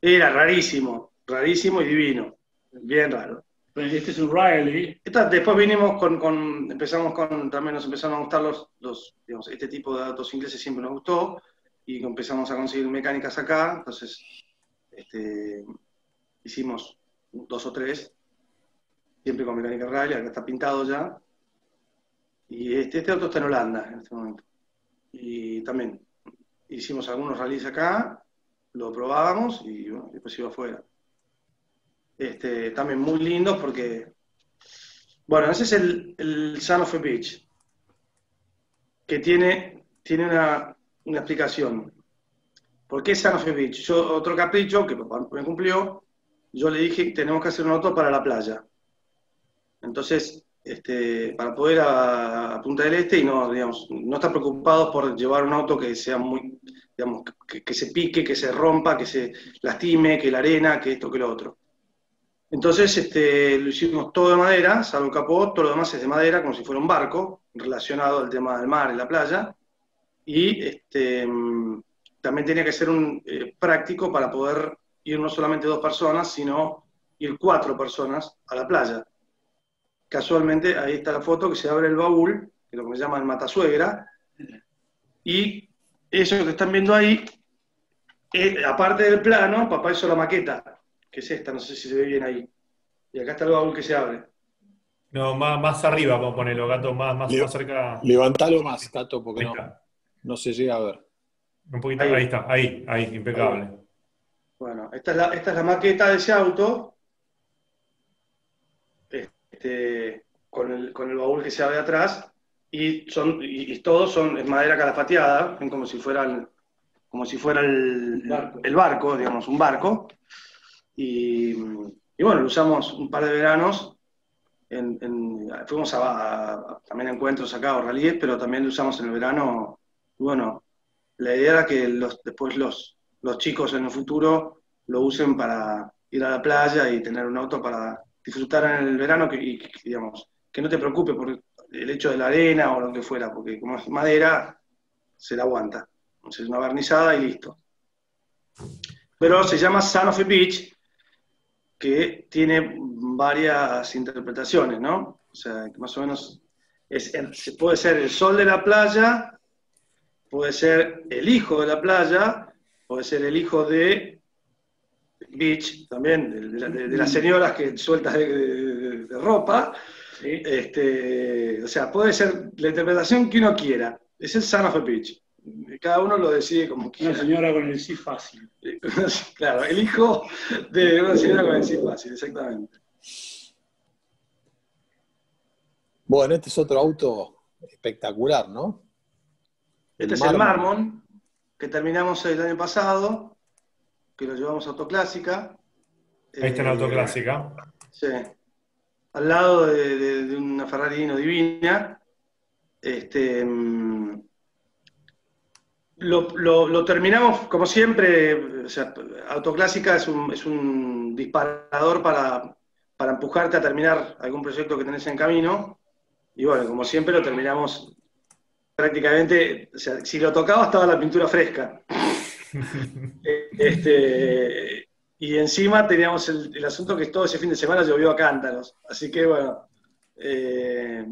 Era rarísimo, rarísimo y divino. Bien raro. Este es un Riley. después vinimos con, empezamos con, también nos empezaron a gustar los, los, digamos, este tipo de autos ingleses siempre nos gustó y empezamos a conseguir mecánicas acá, entonces este, hicimos dos o tres, siempre con mecánica Riley, acá está pintado ya, y este, este, auto está en Holanda en este momento. Y también hicimos algunos rallies acá, lo probábamos y bueno, después iba afuera. Este, también muy lindos porque, bueno, ese es el, el Son of a Beach, que tiene, tiene una, una explicación. ¿Por qué Son of a Beach? Yo, otro capricho que papá me cumplió, yo le dije, tenemos que hacer un auto para la playa. Entonces, este, para poder a, Punta del Este y no, digamos, no estar preocupados por llevar un auto que sea muy, digamos, que, se pique, que se rompa, que se lastime, que la arena, que esto, que lo otro. Entonces este, lo hicimos todo de madera, salvo el capó, todo lo demás es de madera, como si fuera un barco, relacionado al tema del mar y la playa. Y este, también tenía que ser un, eh, práctico para poder ir no solamente dos personas, sino ir cuatro personas a la playa. Casualmente ahí está la foto que se abre el baúl, que es lo que se llama el matasuegra, y eso que están viendo ahí, eh, aparte del plano, papá hizo la maqueta, que es esta, no sé si se ve bien ahí. Y acá está el baúl que se abre. No, más, más arriba, vamos a ponerlo, gato, más, más, cerca. Levantalo más, Tato, porque no, no se llega a ver. Un poquito, ahí, ahí está, ahí, ahí, impecable. Bueno, esta es, la, esta es la maqueta de ese auto. Este, con, el, con, el, baúl que se abre atrás, y, son, y, todos son en madera calafateada, como si fueran como si fuera el barco, el barco digamos, un barco. Y, bueno, lo usamos un par de veranos. En, fuimos a, también encuentros acá o rallies, pero también lo usamos en el verano. bueno, la idea era que los, después los, los chicos en el futuro lo usen para ir a la playa y tener un auto para disfrutar en el verano que, y, digamos, que no te preocupes por el hecho de la arena o lo que fuera, porque como es madera, se la aguanta. Entonces, una barnizada y listo. Pero se llama Son of a Beach, que tiene varias interpretaciones, ¿no? O sea, que más o menos es, puede ser el sol de la playa, puede ser el hijo de la playa, puede ser el hijo de Beach, también, de, las señoras que sueltas de, ropa. Este, o sea, puede ser la interpretación que uno quiera. Es el son of a Beach. Cada uno lo decide como quiera. Una señora con el sí fácil. claro, el hijo de una señora con el sí fácil, exactamente. Bueno, este es otro auto espectacular, ¿no? Este es el Marmon, que terminamos el año pasado, que lo llevamos a Autoclásica. Ahí está en Autoclásica. Sí. Al lado de, una Ferrari Divina. Este, mm, lo, terminamos, como siempre, o sea, Autoclásica es un, es un disparador para, para, empujarte a terminar algún proyecto que tenés en camino. Y bueno, como siempre lo terminamos prácticamente, o sea, si lo tocaba estaba la pintura fresca. este, y encima teníamos el, asunto que todo ese fin de semana llovió a cántaros. Así que bueno. Eh,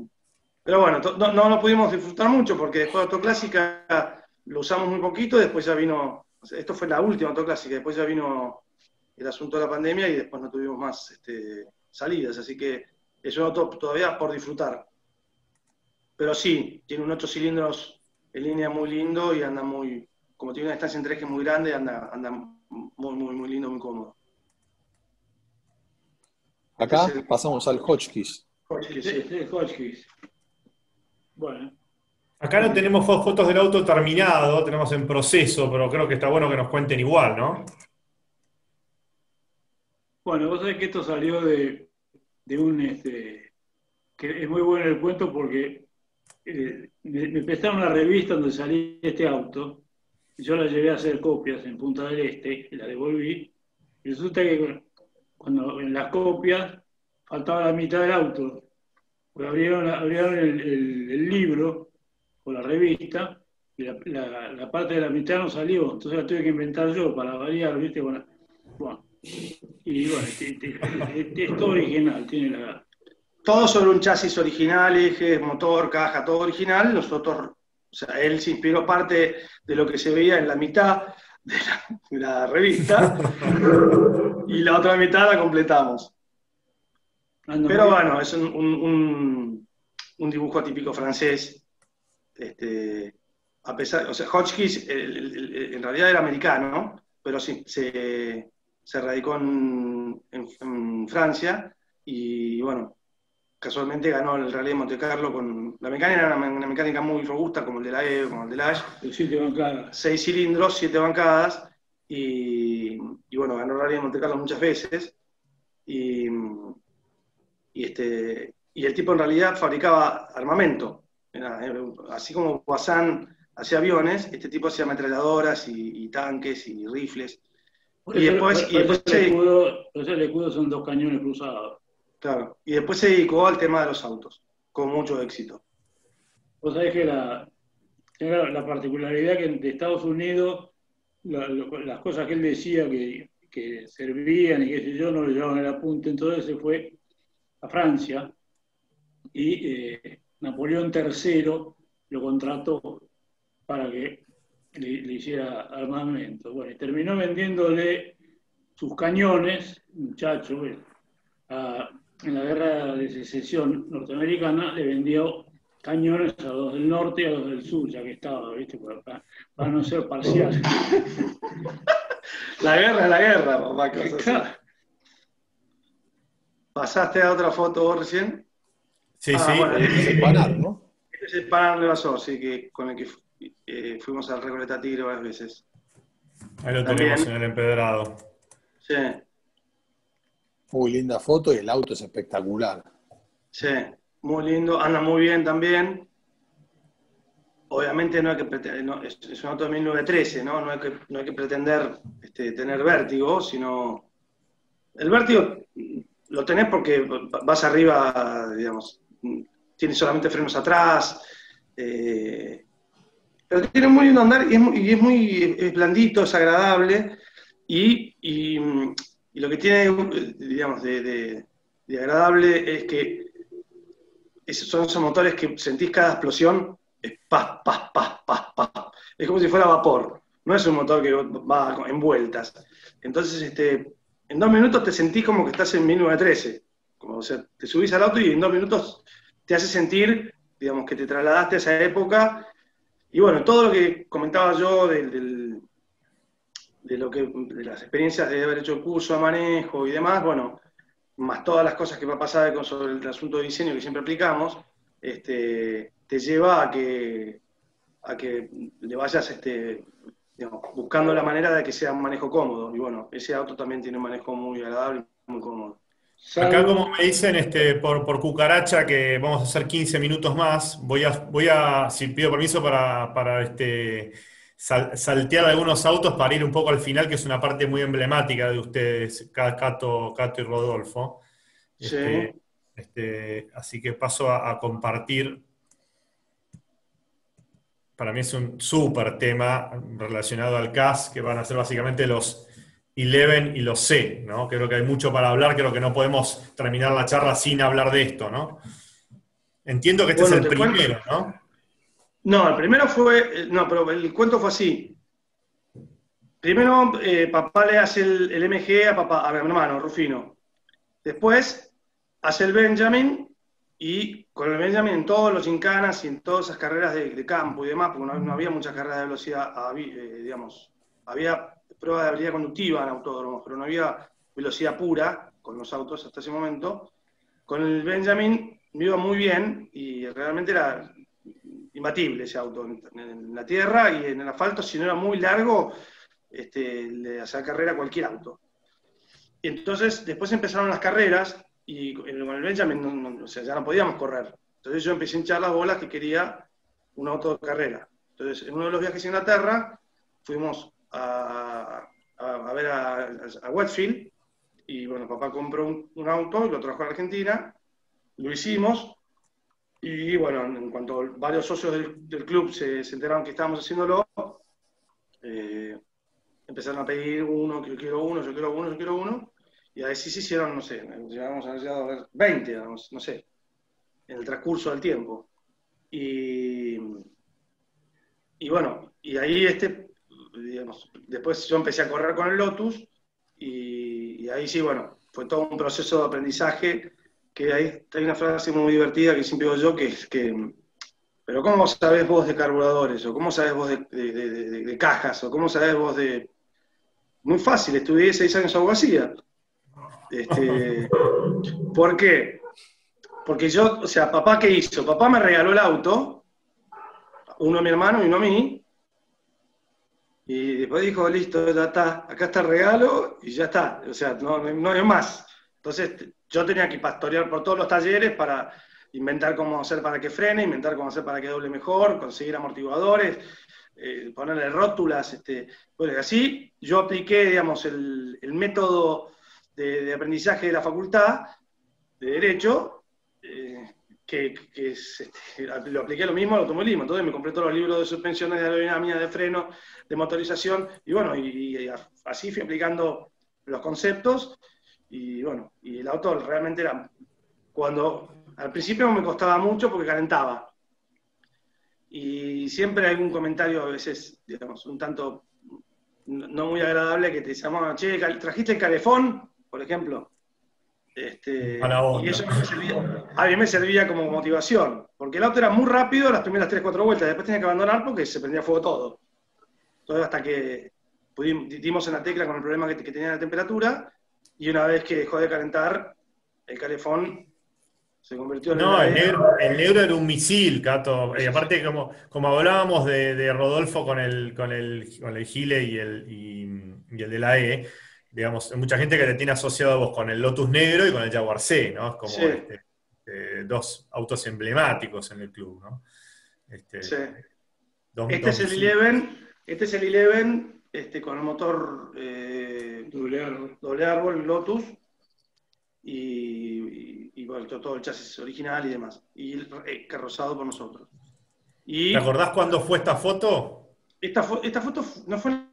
pero bueno, no, no, no, pudimos disfrutar mucho porque después de Autoclásica lo usamos muy poquito, después ya vino, esto fue la última autoclásica, después ya vino el asunto de la pandemia y después no tuvimos más este, salidas, así que es un auto todavía por disfrutar. Pero sí, tiene un 8 cilindros en línea muy lindo y anda muy, como tiene una distancia entre ejes muy grande, anda, anda muy, muy, muy lindo, muy cómodo. Acá pasamos al Hotchkiss. Hotchkiss, sí, Hotchkiss. Bueno. Acá no tenemos fotos del auto terminado, tenemos en proceso, pero creo que está bueno que nos cuenten igual, ¿no? Bueno, vos sabés que esto salió de, un, este, que es muy bueno el cuento porque eh, me, prestaron una revista donde salía este auto, y yo la llevé a hacer copias en Punta del Este, y la devolví, resulta que cuando en las copias faltaba la mitad del auto, pues abrieron el libro o la revista, y la, parte de la mitad no salió, entonces la tuve que inventar yo para variar, ¿viste? Bueno, y bueno, es todo original, tiene la... Todo sobre un chasis original, ejes, motor, caja, todo original. Nosotros, o sea, él se inspiró parte de lo que se veía en la mitad de la, revista y la otra mitad la completamos. Pero bueno, es un, un dibujo típico francés este, a pesar, o sea, Hotchkiss en realidad era americano, pero sí, se, radicó en, Francia y bueno, casualmente ganó el Rally de Monte Carlo con la mecánica era una, mecánica muy robusta como el de la E, como el de la Ash. Seis cilindros, siete bancadas y, bueno, ganó el Rally de Monte Carlo muchas veces y, y, este, y el tipo en realidad fabricaba armamento así como Poisson hacía aviones, este tipo hacía ametralladoras y, tanques y rifles. y después, y después el, escudo, el escudo son dos cañones cruzados. Claro, y después se dedicó al tema de los autos, con mucho éxito. Vos sabés que la, la particularidad que de Estados Unidos, las cosas que él decía que, que servían y que sé yo, no le llevaban el apunte, entonces se fue a Francia y eh, Napoleón III lo contrató para que le, hiciera armamento. Bueno, y terminó vendiéndole sus cañones, muchacho, en la guerra de secesión norteamericana le vendió cañones a los del norte y a los del sur, ya que estaba, ¿viste? Para, para no ser parcial. la guerra es la guerra, papá. ¿Pasaste a otra foto recién? Sí, ah, sí. Bueno, este es el Panar, ¿no? Este es el Panar de Basó, sí, que, con el que eh, fuimos al Recoleta Tigre varias veces. Ahí lo tenemos en el empedrado. Sí. Muy linda foto y el auto es espectacular. Sí, muy lindo, anda muy bien también. Obviamente no hay que pretender, no, es, un auto de 1913, ¿no? No hay que, no hay que pretender este, tener vértigo, sino... El vértigo lo tenés porque vas arriba, digamos, tiene solamente frenos atrás, eh, pero tiene muy lindo andar y es muy, blandito, es agradable. Y, y, lo que tiene, digamos, de, agradable es que esos son esos motores que sentís cada explosión, es paz, paz, paz, paz, paz. Es como si fuera vapor, no es un motor que va en vueltas. Entonces, este, en dos minutos te sentís como que estás en 1913. O sea, te subís al auto y en dos minutos te hace sentir, digamos, que te trasladaste a esa época. Y bueno, todo lo que comentaba yo de, lo que, de las experiencias de haber hecho el curso de manejo y demás, bueno, más todas las cosas que va a pasar sobre el asunto de diseño que siempre aplicamos, este, te lleva a que, a que le vayas este, buscando la manera de que sea un manejo cómodo. Y bueno, ese auto también tiene un manejo muy agradable, muy cómodo. Acá como me dicen este, por, por, cucaracha que vamos a hacer 15 minutos más, voy a, voy a si pido permiso para, para este, saltear algunos autos para ir un poco al final, que es una parte muy emblemática de ustedes, Cato, Cato y Rodolfo. Este, este, así que paso a, compartir. Para mí es un súper tema relacionado al CAS, que van a ser básicamente los 11 y los C, ¿no? Creo que hay mucho para hablar, creo que no podemos terminar la charla sin hablar de esto, ¿no? Entiendo que este es el primero, ¿no? No, el primero fue, no, pero el cuento fue así. Primero, eh, papá le hace el, MG a papá, a mi hermano, Rufino. Después, hace el Benjamin y con el Benjamin en todos los gincanas y en todas esas carreras de, campo y demás, porque no, había muchas carreras de velocidad, eh, digamos, había prueba de habilidad conductiva en autódromos, pero no había velocidad pura con los autos hasta ese momento. Con el Benjamin me iba muy bien y realmente era imbatible ese auto en, la tierra y en el asfalto, si no era muy largo, este, hacía carrera a cualquier auto. Y entonces después empezaron las carreras y con el Benjamin o sea, ya no podíamos correr. Entonces yo empecé a hinchar las bolas que quería un auto de carrera. Entonces en uno de los viajes a Inglaterra fuimos a, a, ver a, a, Westfield y bueno, papá compró un, un auto y lo trajo a Argentina, lo hicimos y bueno, en cuanto varios socios del, club se, enteraron que estábamos haciéndolo, eh, empezaron a pedir uno, que yo quiero uno, yo quiero uno, yo quiero uno. Y sí se hicieron, no sé, llegamos a ver 20, no sé, en el transcurso del tiempo. Y, y bueno, y ahí este, digamos, después yo empecé a correr con el Lotus y, y ahí sí, bueno, fue todo un proceso de aprendizaje que hay, hay una frase muy divertida que siempre digo yo, que es que, pero ¿cómo sabés vos de carburadores? ¿O cómo sabés vos de, cajas? ¿O cómo sabés vos de...? Muy fácil, estudié seis años abogacía. Este, ¿Por qué? Porque yo, o sea, papá, ¿qué hizo? Papá me regaló el auto, uno a mi hermano y uno a mí, y después dijo, listo, ya está, acá está el regalo y ya está, o sea, no, no hay más. Entonces, yo tenía que pastorear por todos los talleres para inventar cómo hacer para que frene, inventar cómo hacer para que doble mejor, conseguir amortiguadores, eh, ponerle rótulas, este, bueno, así yo apliqué, digamos, el, método de, aprendizaje de la facultad de Derecho, eh, que, este, lo apliqué lo mismo al automovilismo, entonces me compré todos los libros de suspensiones, de aerodinámica, de freno, de motorización, y bueno, y así fui aplicando los conceptos, y bueno, y el auto realmente era, cuando al principio me costaba mucho porque calentaba. Y siempre hay algún comentario a veces, digamos, un tanto no muy agradable que te llamaban, che, ¿trajiste el calefón? Por ejemplo. Este, y eso a mí me servía como motivación, porque el auto era muy rápido las primeras 3-4 vueltas, después tenía que abandonar porque se prendía fuego todo. Todo hasta que pudimos, dimos en la tecla con el problema que, que tenía la temperatura y una vez que dejó de calentar, el calefón se convirtió en... No, el negro, el negro, era un misil, Cato. Y aparte, como, como hablábamos de, Rodolfo con el, con el, con el Gile y el, y, el de la E, digamos, hay mucha gente que te tiene asociado a vos con el Lotus negro y con el Jaguar C, ¿no? Es como este, este, dos autos emblemáticos en el club, ¿no? Este, sí. este, es el Eleven, este es el Eleven este, con el motor eh, doble, árbol. doble árbol, Lotus, y, bueno, todo el chasis original y demás, y eh, carrozado por nosotros. ¿Te acordás cuándo fue esta foto? Esta, esta foto no fue, una,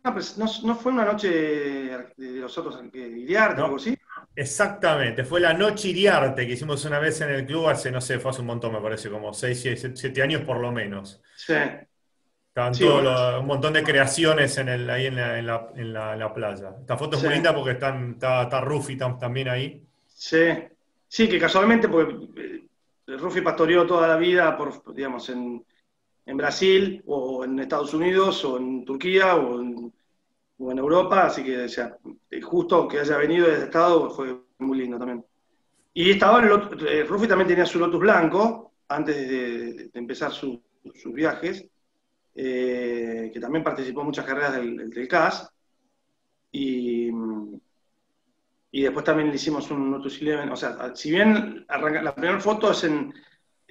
no, fue una noche de los otros Iriarte o algo así. Exactamente, fue la noche Iriarte que hicimos una vez en el club hace, no sé, fue hace un montón, me parece, como 6, 7 años por lo menos. Sí. Estaban todos un montón de creaciones en el, ahí en la, en, la, en, la, playa. Esta foto es muy linda porque están, está, está Rufi también ahí. Sí, sí, que casualmente, porque eh, Rufi pastoreó toda la vida, por, digamos, en, en Brasil o en Estados Unidos o en Turquía o en, Europa, así que sea, justo que haya venido desde Estado fue muy lindo también. Y estaba el eh, Rufi también tenía su Lotus blanco antes de, empezar sus viajes, eh, que también participó en muchas carreras del, CAS. Y, y después también le hicimos un Lotus Eleven. O sea, si bien la primera foto es en,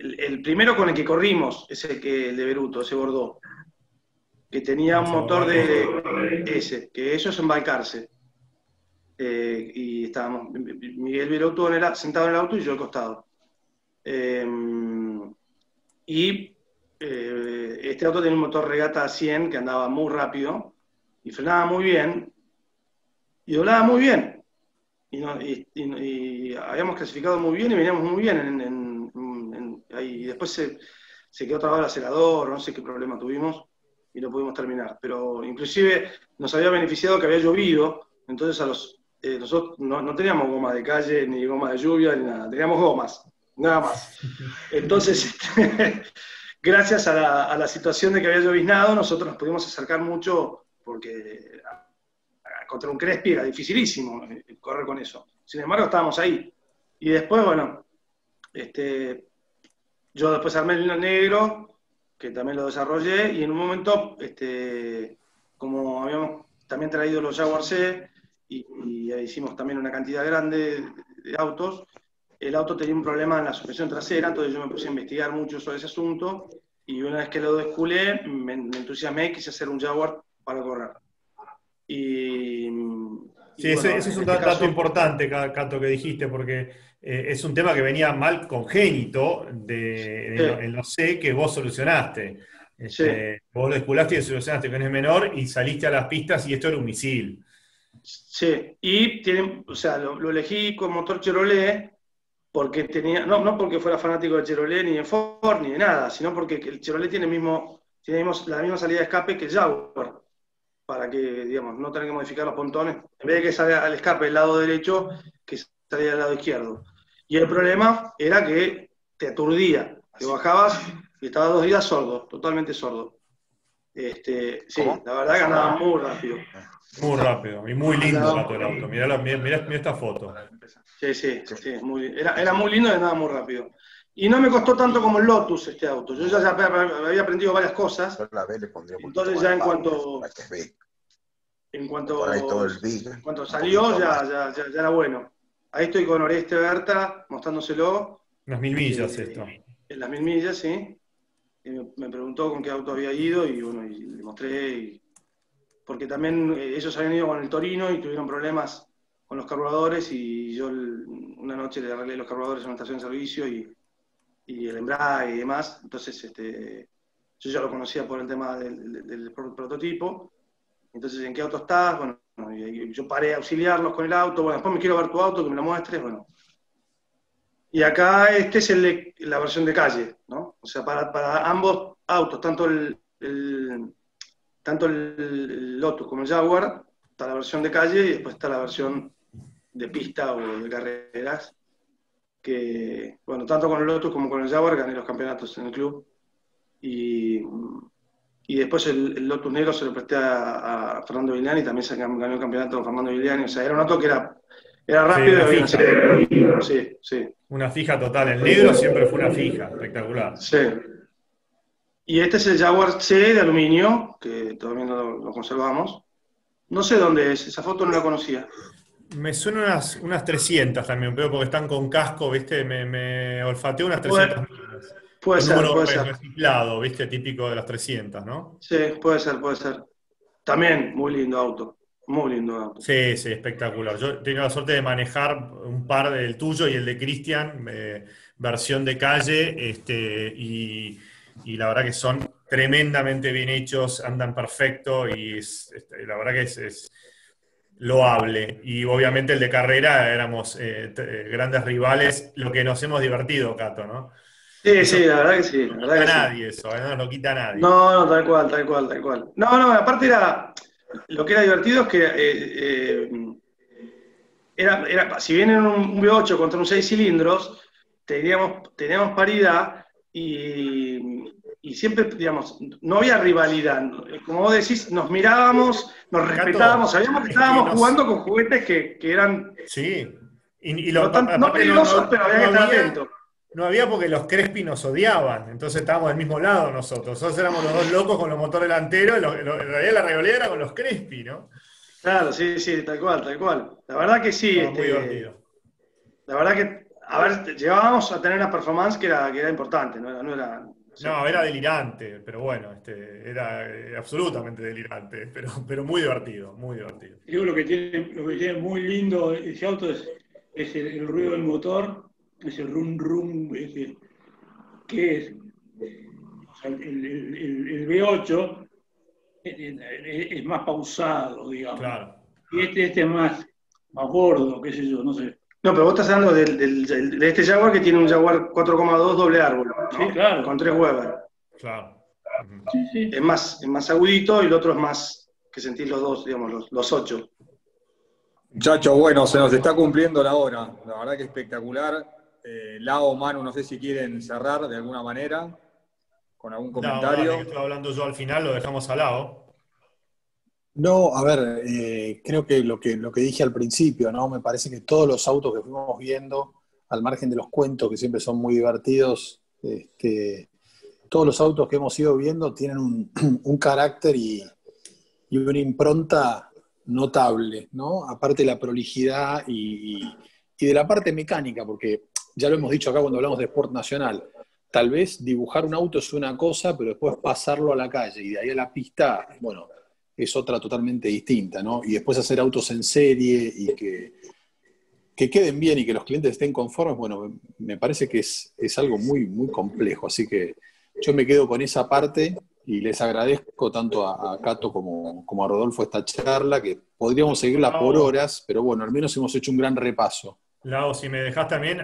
el, primero con el que corrimos es el, que, de Beruto, ese Bordeaux, que tenía un motor de, ese, que eso es embarcarse. Eh, y estábamos, Miguel Beruto sentado en el auto y yo al costado. Eh, y eh, este auto tenía un motor regata 100 que andaba muy rápido y frenaba muy bien y doblaba muy bien. Y, habíamos clasificado muy bien y veníamos muy bien en y después se, se quedó trabado el acelerador, no sé qué problema tuvimos y no pudimos terminar. Pero inclusive nos había beneficiado que había llovido, entonces a los, eh, nosotros no, teníamos goma de calle, ni goma de lluvia, ni nada, teníamos gomas, nada más. Entonces, gracias a la, situación de que había lloviznado, nosotros nos pudimos acercar mucho porque contra un Crespi era dificilísimo eh, correr con eso. Sin embargo, estábamos ahí. Y después, bueno, este, yo después armé el negro, que también lo desarrollé, y en un momento, este, como habíamos también traído los Jaguar C, y, hicimos también una cantidad grande de, autos, el auto tenía un problema en la suspensión trasera, entonces yo me puse a investigar mucho sobre ese asunto, y una vez que lo desculé, me, entusiasmé y quise hacer un Jaguar para correr. Y, sí, ese, es un este dato importante, Cato, que dijiste, porque eh, es un tema que venía mal congénito de, en, lo C que vos solucionaste. Este, vos lo desculaste y solucionaste con es menor y saliste a las pistas y esto era un misil. Sí, y tienen, o sea, lo, elegí con motor Chevrolet porque tenía, no, no porque fuera fanático de Chevrolet ni de Ford ni de nada, sino porque el Chevrolet tiene, mismo, tiene la misma salida de escape que el Jaguar, para que, digamos, no tener que modificar los pontones, en vez de que salga al escape del lado derecho, que salga del lado izquierdo. Y el problema era que te aturdía, que bajabas y estaba dos días sordo, totalmente sordo. Este, sí, la verdad que andaba muy rápido. Muy rápido y muy lindo el auto. Mirá, mirá, esta foto. Sí, sí, sí muy, era, era, muy lindo y andaba muy rápido. Y no me costó tanto como el Lotus este auto. Yo ya, había aprendido varias cosas. Entonces ya en cuanto, en cuanto, en cuanto salió ya, ya, ya, ya era bueno. Ahí estoy con Oreste Berta mostrándoselo. Las mil millas esto. En las mil millas, sí. me, preguntó con qué auto había ido y bueno, y le mostré. porque también eh, ellos habían ido con el Torino y tuvieron problemas con los carburadores y yo una noche le arreglé los carburadores en una estación de servicio y, el embrague y demás. Entonces, este, yo ya lo conocía por el tema del prototipo. Entonces, ¿en qué auto estás? Bueno, yo paré a auxiliarlos con el auto, bueno, después me quiero ver tu auto, que me lo muestres, bueno. Y acá este es el la versión de calle, ¿no? O sea, para, ambos autos, tanto el, tanto el Lotus como el Jaguar, está la versión de calle y después está la versión de pista o de carreras, que, bueno, tanto con el Lotus como con el Jaguar gané los campeonatos en el club. Y y después el, Lotus Negro se lo presté a, Fernando Villani, también se ganó el campeonato con Fernando Villani. O sea, era un auto que era, era rápido y sí, sí. Una fija total. El negro siempre fue una fija, espectacular. Sí. Y este es el Jaguar C de aluminio, que todavía no lo, conservamos. No sé dónde es, esa foto no la conocía. Me suenan unas, unas 300 también, pero porque están con casco, ¿viste? Me, me olfateó unas 300 Puede ser, puede ser. reciclado, ¿viste? Típico de las 300, ¿no? Sí, puede ser, puede ser. También muy lindo auto. Muy lindo auto. Sí, sí, espectacular. Yo he tenido la suerte de manejar un par del tuyo y el de Cristian, eh, versión de calle, este, y y la verdad que son tremendamente bien hechos, andan perfecto y este, la verdad que es, loable. Y obviamente el de carrera éramos eh, eh, grandes rivales, lo que nos hemos divertido, Cato, ¿no? Sí, sí, la verdad que sí. no quita nadie eso, ¿eh? no lo quita nadie. No, no, tal cual, tal cual, tal cual. No, no, aparte era, lo que era divertido es que era, era, si bien en un V8 contra un 6 cilindros, teníamos, teníamos paridad y, y siempre, digamos, no había rivalidad. Como vos decís, nos mirábamos, nos respetábamos, sabíamos que estábamos jugando con juguetes que, que eran. Sí. Y, no, peligrosos, pero había que estar atentos. No había porque los Crespi nos odiaban, entonces estábamos del mismo lado nosotros. Nosotros éramos los dos locos con los motores delanteros, en realidad la rivalidad era con los Crespi, ¿no? Claro, sí, sí, tal cual, tal cual. La verdad que sí. muy este, divertido. La verdad que, a ver, llegábamos a tener una performance que era, que era importante, no era, no era no, era delirante, pero bueno, este, era eh, absolutamente delirante, pero, pero muy divertido, muy divertido. Yo lo que tiene, lo que tiene muy lindo ese auto es, el, ruido del motor, ese rum rum, ese, que es el, V8 es, más pausado, digamos. Claro. Y este, este es más, más gordo, qué sé yo, no sé. No, pero vos estás hablando de este Jaguar que tiene un Jaguar 4,2 doble árbol. Sí, claro. Con tres Weber. Claro. Sí, sí. Es, más, es más agudito y el otro es más que sentís los dos, digamos, los, los ocho. Muchachos, bueno, se nos está cumpliendo la hora. La verdad que espectacular. Eh, Lao, Manu, no sé si quieren cerrar de alguna manera con algún comentario. No, estoy hablando yo al final, lo dejamos al lado. No, a ver, eh, creo que lo, que lo que dije al principio, ¿no? Me parece que todos los autos que fuimos viendo, al margen de los cuentos que siempre son muy divertidos, este, todos los autos que hemos ido viendo tienen un, carácter y, una impronta notable, ¿no? Aparte de la prolijidad y, y, de la parte mecánica, porque ya lo hemos dicho acá cuando hablamos de Sport Nacional, tal vez dibujar un auto es una cosa, pero después pasarlo a la calle y de ahí a la pista, bueno, es otra totalmente distinta, ¿no? Y después hacer autos en serie y que, que queden bien y que los clientes estén conformes, bueno, me parece que es, algo muy, muy complejo. Así que yo me quedo con esa parte y les agradezco tanto a, Cato como, como, a Rodolfo esta charla, que podríamos seguirla por horas, pero bueno, al menos hemos hecho un gran repaso. Lau, si me dejas también,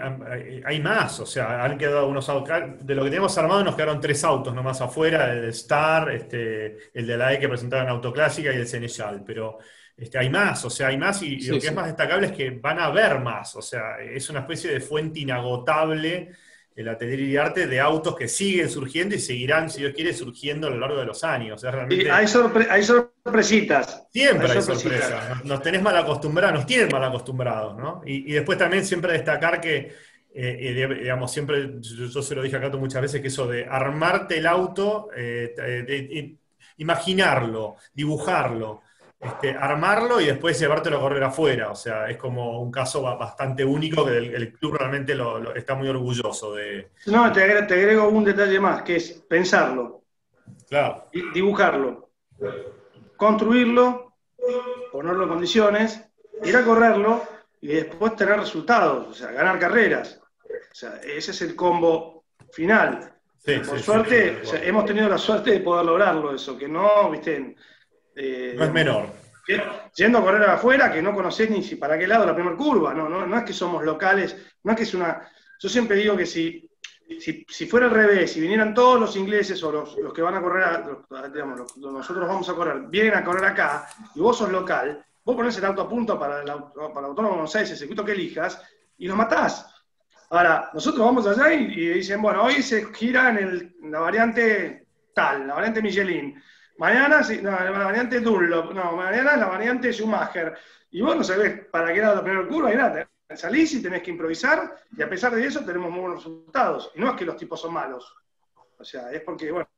hay más, o sea, han quedado unos autos, de lo que tenemos armado nos quedaron tres autos nomás afuera, el Star, este, el de la E que presentaron Autoclásica y el Seneschal, pero este, hay más, o sea, hay más y, lo que es más destacable es que van a haber más, o sea, es una especie de fuente inagotable el atelier y arte de autos que siguen surgiendo y seguirán, si Dios quiere, surgiendo a lo largo de los años. hay, sorpresitas. Siempre hay, sorpresas. Nos, tenés mal acostumbrados, nos tienen mal acostumbrados, ¿no? Y, después también siempre destacar que, eh, digamos, siempre, yo, se lo dije a Cato muchas veces, que eso de armarte el auto, eh, imaginarlo, dibujarlo, este, armarlo y después llevártelo a correr afuera. O sea, es como un caso bastante único que el, club realmente lo, está muy orgulloso de. No, te agrego, un detalle más, que es pensarlo. Claro. Dibujarlo. Construirlo, ponerlo en condiciones, ir a correrlo y después tener resultados, o sea, ganar carreras. O sea, ese es el combo final. Por suerte, hemos tenido la suerte de poder lograrlo eso, que no, viste, eh, no es menor. Yendo a correr afuera, que no conocés ni si para qué lado la primera curva, no, no, no es que somos locales, no es que es una. Yo siempre digo que si, si, fuera al revés, si vinieran todos los ingleses o los, que van a correr, digamos, nosotros vamos a correr, vienen a correr acá y vos sos local, vos ponés el auto a punto para el, para el Autónomo Buenos Aires, el circuito que elijas, y lo matás. Ahora, nosotros vamos allá y, dicen, bueno, hoy se gira en, el, en la variante tal, la variante Michelin. Mañana, sí, no, la variante Dunlop, no, mañana es la variante Schumacher. Y vos no sabés para qué lado la primera curva y nada. Salís y tenés que improvisar, y a pesar de eso tenemos muy buenos resultados. Y no es que los tipos son malos. O sea, es porque, bueno,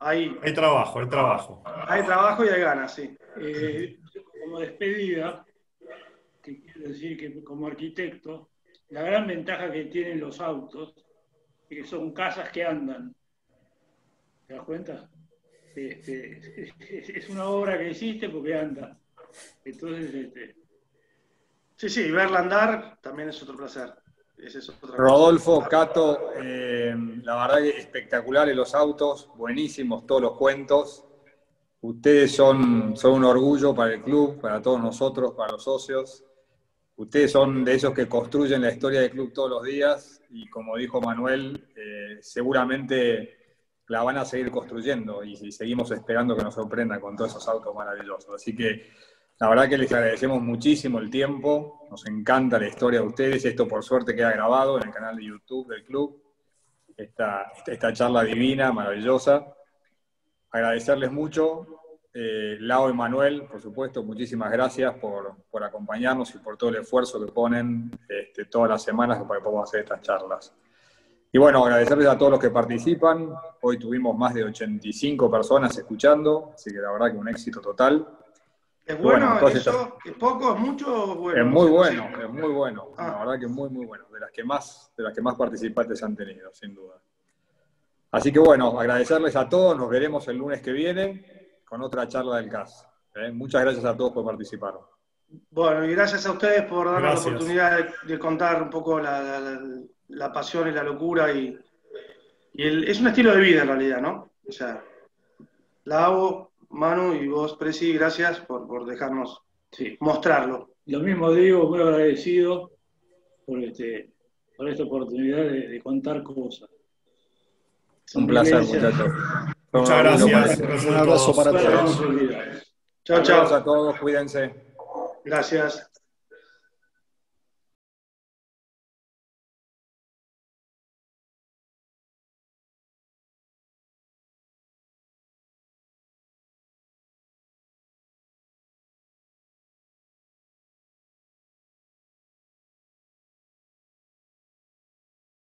hay. Hay trabajo, hay trabajo. Hay trabajo y hay ganas, sí. Eh, como despedida, que quiero decir que como arquitecto, la gran ventaja que tienen los autos es que son casas que andan. ¿Te das cuenta? Es, una obra que hiciste porque anda. Entonces, este... Sí, sí, verla andar también es otro placer. Rodolfo, Cato, Eh, la verdad que espectaculares los autos, buenísimos todos los cuentos. Ustedes son, son un orgullo para el club, para todos nosotros, para los socios. Ustedes son de esos que construyen la historia del club todos los días y como dijo Manuel, eh, seguramente la van a seguir construyendo y, seguimos esperando que nos sorprendan con todos esos autos maravillosos. Así que la verdad que les agradecemos muchísimo el tiempo, nos encanta la historia de ustedes, esto por suerte queda grabado en el canal de YouTube del club, esta, esta charla divina, maravillosa. Agradecerles mucho, eh, Lau y Manuel, por supuesto, muchísimas gracias por, acompañarnos y por todo el esfuerzo que ponen este, todas las semanas para que podamos hacer estas charlas. Y bueno, agradecerles a todos los que participan. Hoy tuvimos más de 85 personas escuchando, así que la verdad que un éxito total. ¿Es bueno, eso? ¿Es poco, es mucho bueno? Es muy bueno, es muy bueno. La ah. verdad que muy, muy bueno. De las que más, de las que más participantes han tenido, sin duda. Así que bueno, agradecerles a todos. Nos veremos el lunes que viene con otra charla del CAS. ¿eh? Muchas gracias a todos por participar. Bueno, y gracias a ustedes por darnos la oportunidad de, contar un poco la, pasión y la locura. Y, es un estilo de vida en realidad, ¿no? O sea, la hago Manu y vos, Presi, gracias por, dejarnos mostrarlo. Lo mismo digo, muy agradecido por, este, por esta oportunidad de, contar cosas. Un placer, muchachos. Muchas gracias. Un abrazo para todos. Chao, chao. a todos, cuídense. Gracias.